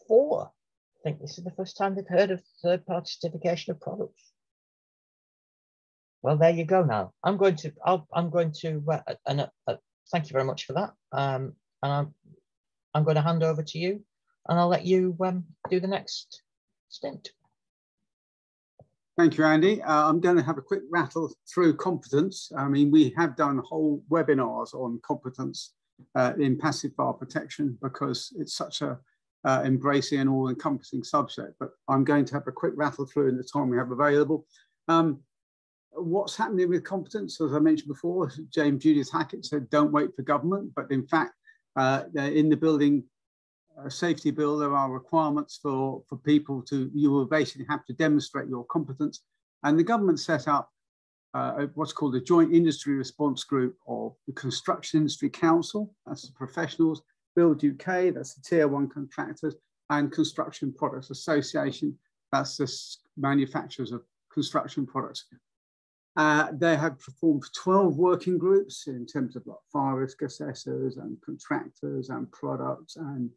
four think this is the first time they've heard of third-party certification of products. Well, there you go now. I'm going to, i am going to, uh, and uh, uh, thank you very much for that. Um, and I'm, I'm going to hand over to you and I'll let you um, do the next stint. Thank you, Andy. Uh, I'm going to have a quick rattle through competence. I mean, we have done whole webinars on competence uh, in passive fire protection because it's such a uh, embracing an all-encompassing subject, but I'm going to have a quick rattle through in the time we have available. Um, what's happening with competence? As I mentioned before, James Judith Hackitt said, don't wait for government, but in fact, uh, in the building uh, safety bill, there are requirements for, for people to, you will basically have to demonstrate your competence. And the government set up uh, what's called a joint industry response group of the Construction Industry Council, that's the professionals, Build UK, that's the tier one contractors, and Construction Products Association, that's the manufacturers of construction products. Uh, they have performed 12 working groups in terms of like fire risk assessors and contractors and products and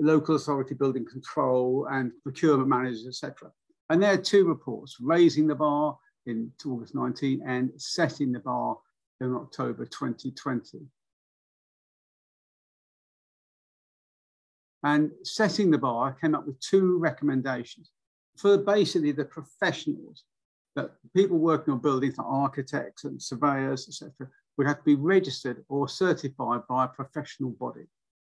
local authority building control and procurement managers, etc. And there are two reports, raising the bar in August 19 and setting the bar in October 2020. And setting the bar, I came up with two recommendations for basically the professionals that people working on buildings like architects and surveyors, etc., would have to be registered or certified by a professional body.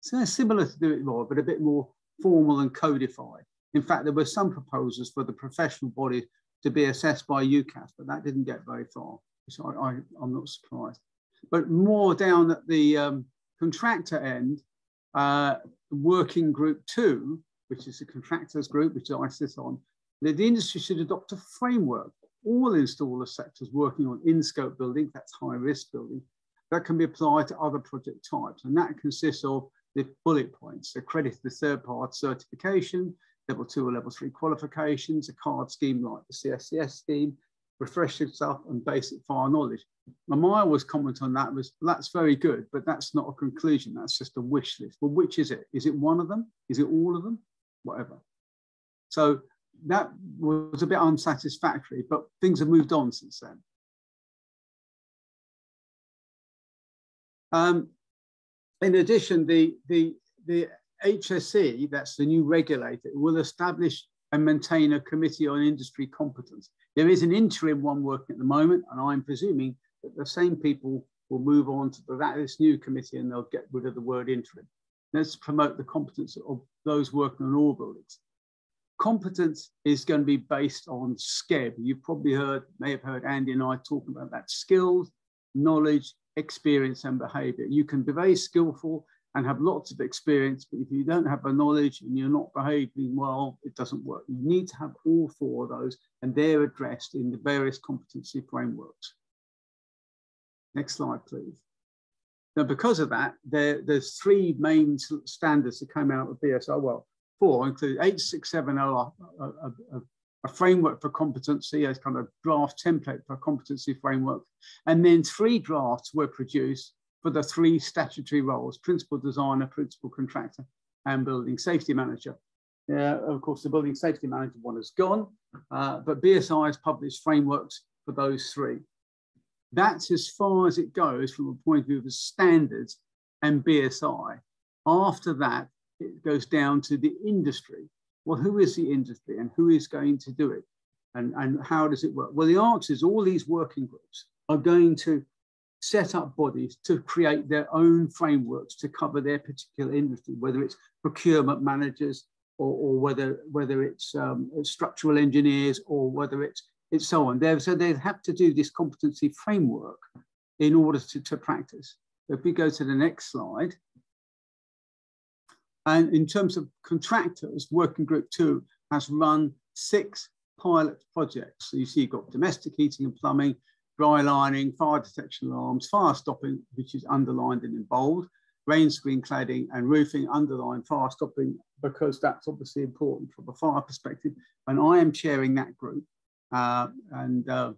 So they're similar to do it more, but a bit more formal and codified. In fact, there were some proposals for the professional body to be assessed by UKAS, but that didn't get very far. So I, am not surprised. But more down at the um, contractor end, uh, working group two, which is the contractors group, which I sit on, that the industry should adopt a framework. All installer sectors working on in-scope building, that's high risk building, that can be applied to other project types. And that consists of the bullet points, accredited the third party certification, level two or level three qualifications, a card scheme like the CSCS scheme, refresh yourself and base basic fire knowledge. My always comment on that was that's very good, but that's not a conclusion. That's just a wish list. Well, which is it? Is it one of them? Is it all of them? Whatever. So that was a bit unsatisfactory, but things have moved on since then. Um, in addition, the, the, the HSE, that's the new regulator, will establish and maintain a committee on industry competence. There is an interim one working at the moment, and I'm presuming that the same people will move on to that, this new committee and they'll get rid of the word interim. Let's promote the competence of those working on all buildings. Competence is going to be based on SKEB. You've probably heard, may have heard Andy and I talking about that skills, knowledge, experience, and behavior. You can be very skillful and have lots of experience, but if you don't have the knowledge and you're not behaving well, it doesn't work. You need to have all four of those, and they're addressed in the various competency frameworks. Next slide, please. Now, because of that, there, there's three main standards that came out of BSI. Well, four include 8670, a, a, uh, a, uh, uh, a framework for competency, as kind of draft template for competency framework. And then three drafts were produced for the three statutory roles, principal designer, principal contractor, and building safety manager. Uh, of course, the building safety manager one is gone, uh, but BSI has published frameworks for those three. That's as far as it goes from a point of view of the standards and BSI. After that, it goes down to the industry. Well, who is the industry and who is going to do it? And, and how does it work? Well, the answer is all these working groups are going to set up bodies to create their own frameworks to cover their particular industry, whether it's procurement managers or, or whether, whether it's um, structural engineers or whether it's, it's so on. They're, so they have to do this competency framework in order to, to practice. If we go to the next slide, and in terms of contractors, Working Group 2 has run six pilot projects. So you see you've got domestic heating and plumbing, dry lining, fire detection alarms, fire stopping, which is underlined and in bold, rain screen cladding and roofing, underlined fire stopping, because that's obviously important from a fire perspective. And I am chairing that group. Uh, and uh,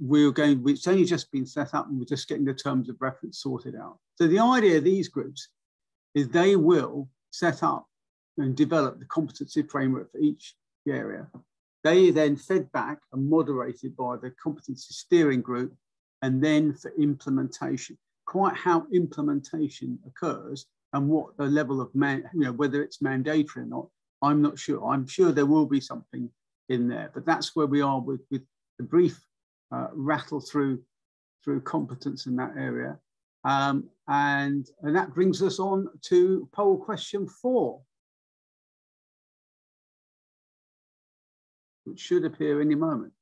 we're going, it's only just been set up and we're just getting the terms of reference sorted out. So the idea of these groups is they will set up and develop the competency framework for each area they are then fed back and moderated by the competency steering group and then for implementation. Quite how implementation occurs and what the level of man, you know, whether it's mandatory or not, I'm not sure. I'm sure there will be something in there, but that's where we are with, with the brief uh, rattle through through competence in that area. Um, and, and that brings us on to poll question four. Which should appear any moment.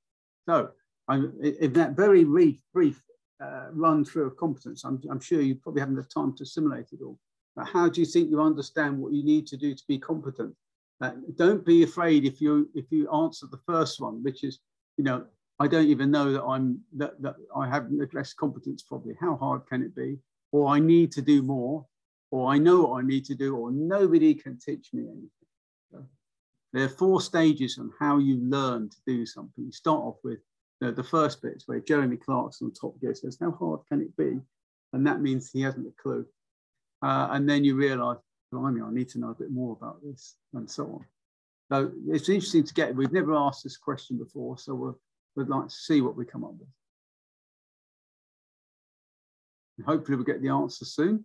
So I'm, in that very brief, brief uh, run through of competence, I'm, I'm, sure you probably haven't had time to simulate it all. But how do you think you understand what you need to do to be competent? Uh, don't be afraid if you if you answer the first one, which is, you know, I don't even know that I'm that, that I haven't addressed competence probably. How hard can it be? Or I need to do more, or I know what I need to do, or nobody can teach me anything. There are four stages on how you learn to do something. You start off with you know, the first bit where Jeremy Clarkson on Top Gear says, how hard can it be? And that means he hasn't a clue. Uh, and then you realize, blimey, I need to know a bit more about this and so on. So it's interesting to get, we've never asked this question before, so we'll, we'd like to see what we come up with. And hopefully we'll get the answer soon.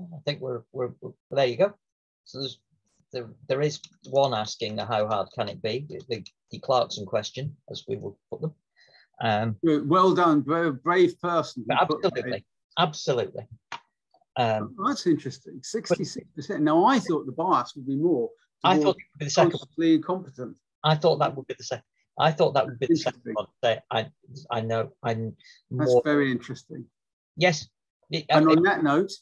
I think we're, we're, we're there you go. So there's there, there is one asking how hard can it be, the, the Clarkson question, as we would put them. Um, well done, brave, brave person. Absolutely, absolutely. Um, oh, that's interesting. Sixty-six percent. Now, I thought the bias would be more. I thought it would be the second. incompetent. I thought that would be the second. I thought that would be the second one. I, I know. I'm more. That's very interesting. Yes. It, and on that note,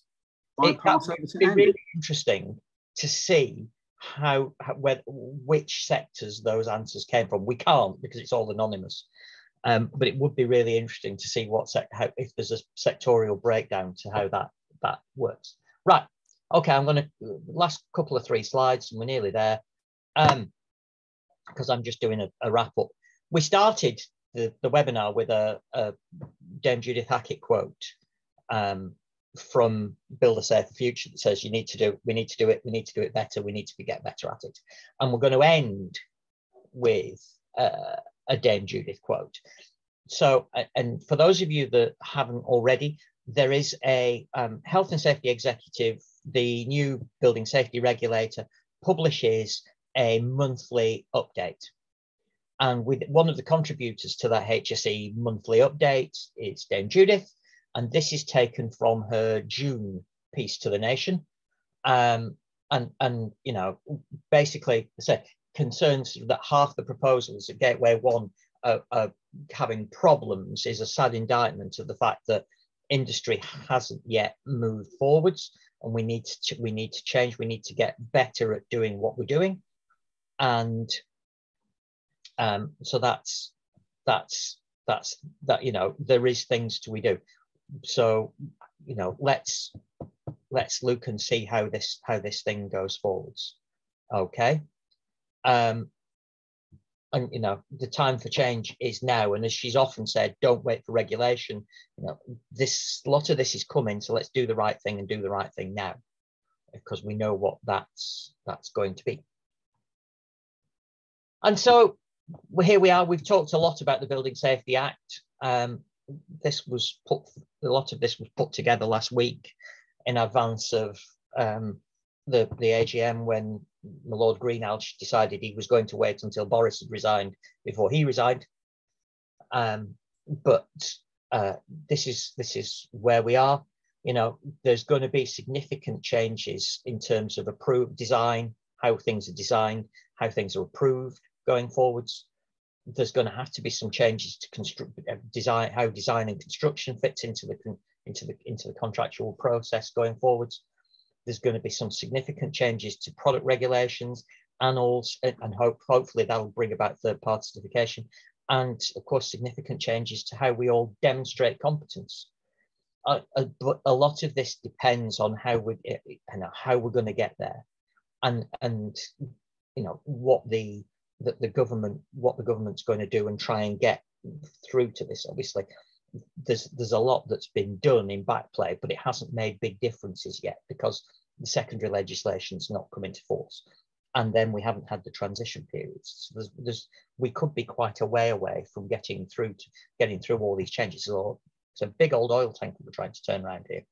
I it, pass over to Andy. really interesting to see how, how which sectors those answers came from. We can't because it's all anonymous. Um, but it would be really interesting to see what how, if there's a sectorial breakdown to how that that works. Right. Okay, I'm going to last couple of three slides, and we're nearly there. Um, because I'm just doing a, a wrap up. We started the, the webinar with a, a Dame Judith Hackitt quote um, from Build a Safer Future that says you need to do, we need to do it, we need to do it better, we need to get better at it. And we're going to end with uh, a Dame Judith quote. So, and for those of you that haven't already, there is a um, health and safety executive, the new building safety regulator publishes a monthly update. And with one of the contributors to that HSE monthly update is Dame Judith, and this is taken from her June piece to the nation. Um, and, and, you know, basically, say, concerns that half the proposals at Gateway 1 are, are having problems is a sad indictment of the fact that industry hasn't yet moved forwards. And we need to we need to change. We need to get better at doing what we're doing. And um, so that's that's that's that you know there is things to we do so you know let's let's look and see how this how this thing goes forwards. Okay? Um and you know the time for change is now. And as she's often said don't wait for regulation. You know this a lot of this is coming so let's do the right thing and do the right thing now because we know what that's that's going to be. And so here we are. We've talked a lot about the Building Safety Act. Um, this was put, a lot of this was put together last week in advance of um, the, the AGM when my Lord Greenhalgh decided he was going to wait until Boris had resigned before he resigned. Um, but uh, this is this is where we are. You know, there's going to be significant changes in terms of approved design, how things are designed, how things are approved, going forwards. There's going to have to be some changes to construct uh, design, how design and construction fits into the into the into the contractual process going forwards. There's going to be some significant changes to product regulations, and also, and hope hopefully that will bring about third party certification, and of course significant changes to how we all demonstrate competence. Uh, uh, but a lot of this depends on how we know, how we're going to get there, and and you know what the that the government, what the government's going to do and try and get through to this. Obviously, there's there's a lot that's been done in backplay, but it hasn't made big differences yet because the secondary legislation's not come into force. And then we haven't had the transition periods. So there's, there's we could be quite a way away from getting through to getting through all these changes. So it's a big old oil tank we're trying to turn around here.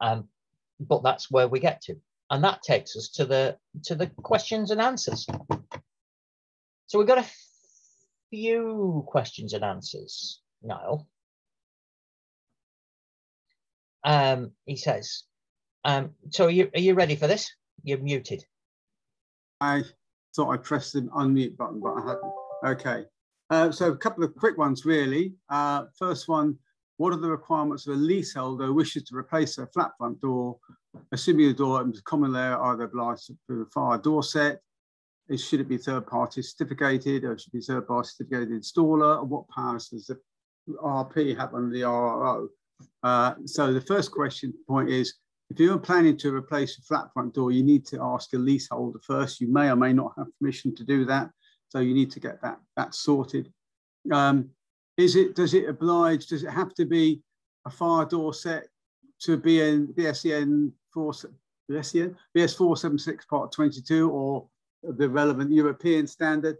Um, but that's where we get to. And that takes us to the to the questions and answers. So we've got a few questions and answers, Niall. Um, he says, um, so are you, are you ready for this? You're muted. I thought I pressed the unmute button, but I hadn't. Okay. Uh, so a couple of quick ones, really. Uh, first one, what are the requirements of a leaseholder who wishes to replace a flat front door, assuming the door opens common layer, either obliged to a fire door set, is should it be third party certificated or should it be third party certificated installer? Or what powers does the RP have under the RRO? Uh, so the first question point is, if you're planning to replace a flat front door, you need to ask a leaseholder first. You may or may not have permission to do that. So you need to get that, that sorted. Um, is it, does it oblige, does it have to be a fire door set to be in BSEN 4, BSEN, BS 476 part 22 or the relevant European standard.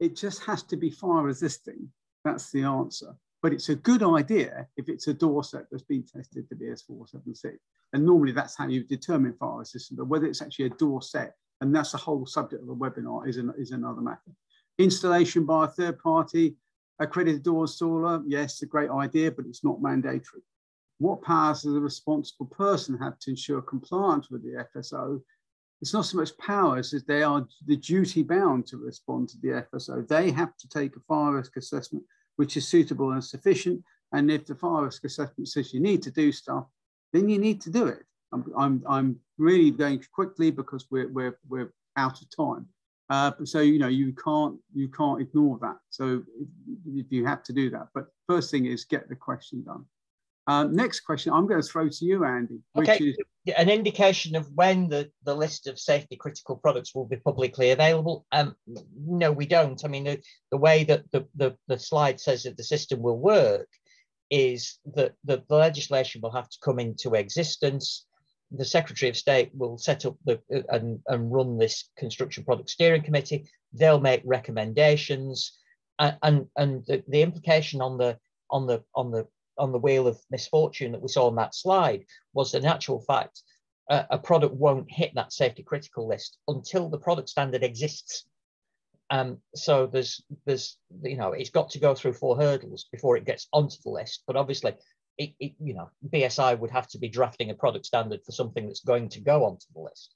It just has to be fire resisting. That's the answer. But it's a good idea if it's a door set that's been tested to be BS476. And normally that's how you determine fire resistance, but whether it's actually a door set, and that's the whole subject of the webinar, is, an, is another matter. Installation by a third party, accredited door installer, yes, a great idea, but it's not mandatory. What powers does the responsible person have to ensure compliance with the FSO it's not so much powers as they are the duty bound to respond to the FSO. They have to take a fire risk assessment which is suitable and sufficient. And if the fire risk assessment says you need to do stuff, then you need to do it. I'm, I'm, I'm really going quickly because we're, we're, we're out of time. Uh, so you know you can't you can't ignore that. So if you have to do that, but first thing is get the question done. Uh, next question I'm going to throw to you, Andy. okay. Is... An indication of when the, the list of safety critical products will be publicly available. Um, no, we don't. I mean, the, the way that the, the, the slide says that the system will work is that the, the legislation will have to come into existence. The Secretary of State will set up the, and, and run this construction product steering committee. They'll make recommendations, and and, and the, the implication on the on the on the on the wheel of misfortune that we saw on that slide was in actual fact uh, a product won't hit that safety critical list until the product standard exists. Um, so there's there's you know it's got to go through four hurdles before it gets onto the list. But obviously, it, it, you know BSI would have to be drafting a product standard for something that's going to go onto the list.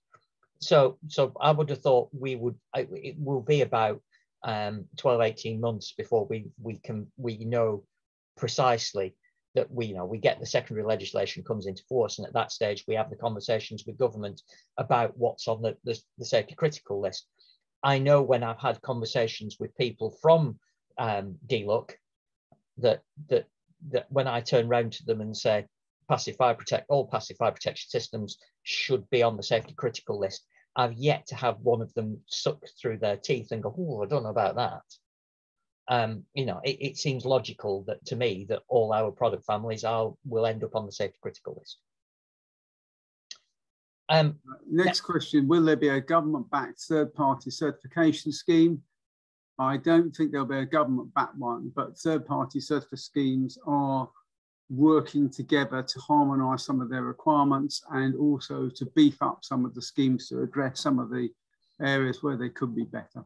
So so I would have thought we would it will be about um, 12 18 months before we we can we know precisely that we you know we get the secondary legislation comes into force and at that stage we have the conversations with government about what's on the, the, the safety critical list. I know when i've had conversations with people from um, DLUC that that that when i turn around to them and say passive fire protect all passive fire protection systems should be on the safety critical list i've yet to have one of them suck through their teeth and go oh i don't know about that um, you know, it, it, seems logical that to me that all our product families are will end up on the safety critical list. Um, Next question, will there be a government-backed third-party certification scheme? I don't think there'll be a government-backed one, but third-party certification schemes are working together to harmonise some of their requirements and also to beef up some of the schemes to address some of the areas where they could be better.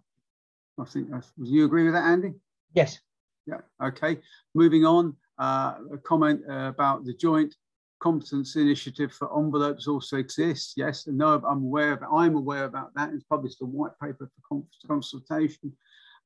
I think that's, do you agree with that, Andy? Yes. Yeah, okay. Moving on, uh, a comment uh, about the joint competence initiative for envelopes also exists. Yes, no, I'm aware of I'm aware about that. It's published a white paper for consultation.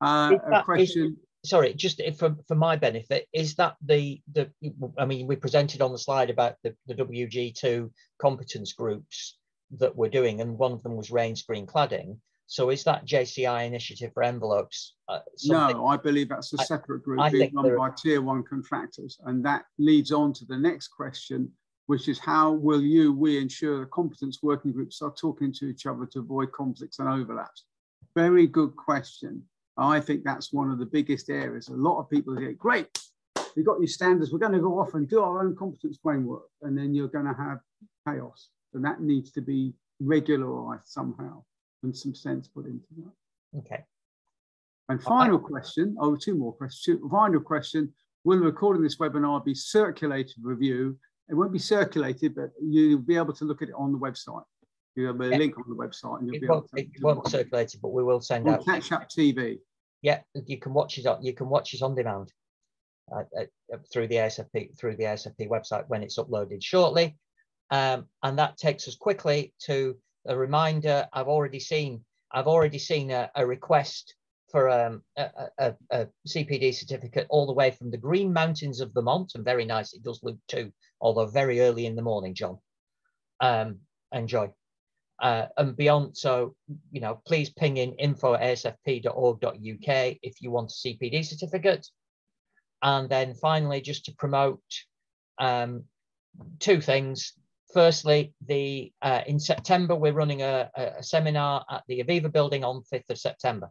Uh, a question. Is, sorry, just for, for my benefit, is that the the I mean, we presented on the slide about the, the WG2 competence groups that we're doing, and one of them was rain screen cladding. So is that JCI initiative for envelopes? Uh, no, I believe that's a separate group I, I being run by tier one contractors. And that leads on to the next question, which is how will you, we ensure the competence working groups are talking to each other to avoid conflicts and overlaps? Very good question. I think that's one of the biggest areas. A lot of people say, great, we've got these standards, we're going to go off and do our own competence framework. And then you're going to have chaos. And that needs to be regularized somehow and some sense put into that. Okay. And final question, oh, two more questions. Final question, will the recording of this webinar be circulated review? It won't be circulated, but you'll be able to look at it on the website. You have a yeah. link on the website and you'll it be able to. It won't circulate it, but we will send out. Catch Up TV. Yeah, you can watch it on, you can watch it on demand uh, uh, through the ASFP, through the ASFP website when it's uploaded shortly. Um, and that takes us quickly to a reminder. I've already seen I've already seen a, a request for um, a, a, a, CPD certificate all the way from the Green Mountains of Vermont, and very nice. It does look too, although very early in the morning, John. Um, enjoy. Uh, and beyond, so, you know, please ping in info at asfp.org.uk if you want a CPD certificate. And then finally, just to promote um, two things firstly, the uh, in September, we're running a, a, seminar at the Aviva building on 5th of September.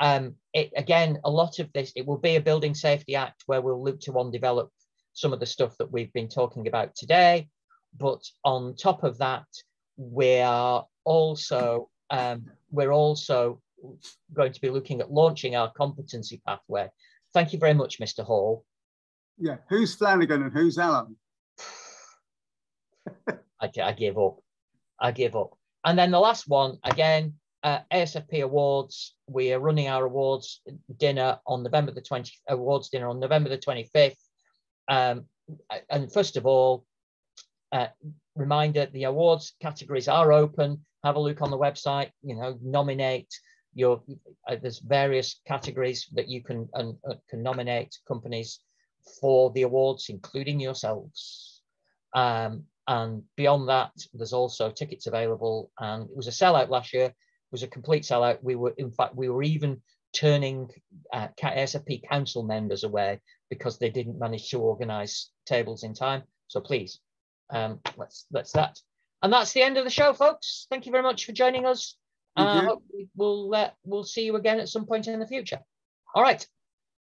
Um, it, again, a lot of this, it will be a Building Safety Act where we'll look to on develop some of the stuff that we've been talking about today. But on top of that, we are also um, we're also going to be looking at launching our competency pathway. Thank you very much, Mr. Hall. Yeah, who's Flanagan and who's Allen? I, I gave up. I gave up. And then the last one, again, uh, ASFP Awards. We are running our awards dinner on November the 20 awards dinner on November the 25th. Um, and first of all, uh, reminder: the awards categories are open. Have a look on the website. You know, nominate your. Uh, there's various categories that you can uh, can nominate companies for the awards, including yourselves. Um, and beyond that, there's also tickets available. And it was a sellout last year. It was a complete sellout. We were, in fact, we were even turning uh, SFP council members away because they didn't manage to organise tables in time. So please, um, let's let's that. And that's the end of the show, folks. Thank you very much for joining us. Uh, we'll uh, we'll see you again at some point in the future. All right.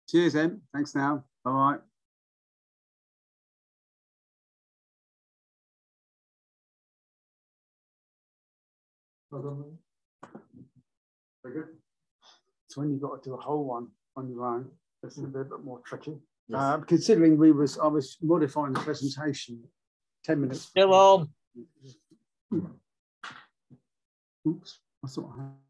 Cheers, Em. Thanks now. All right. Good. So when you've got to do a whole one on your own, it's a bit more tricky. Yes. Uh, considering we was, I was modifying the presentation 10 minutes. Still on. Oops, I thought I had.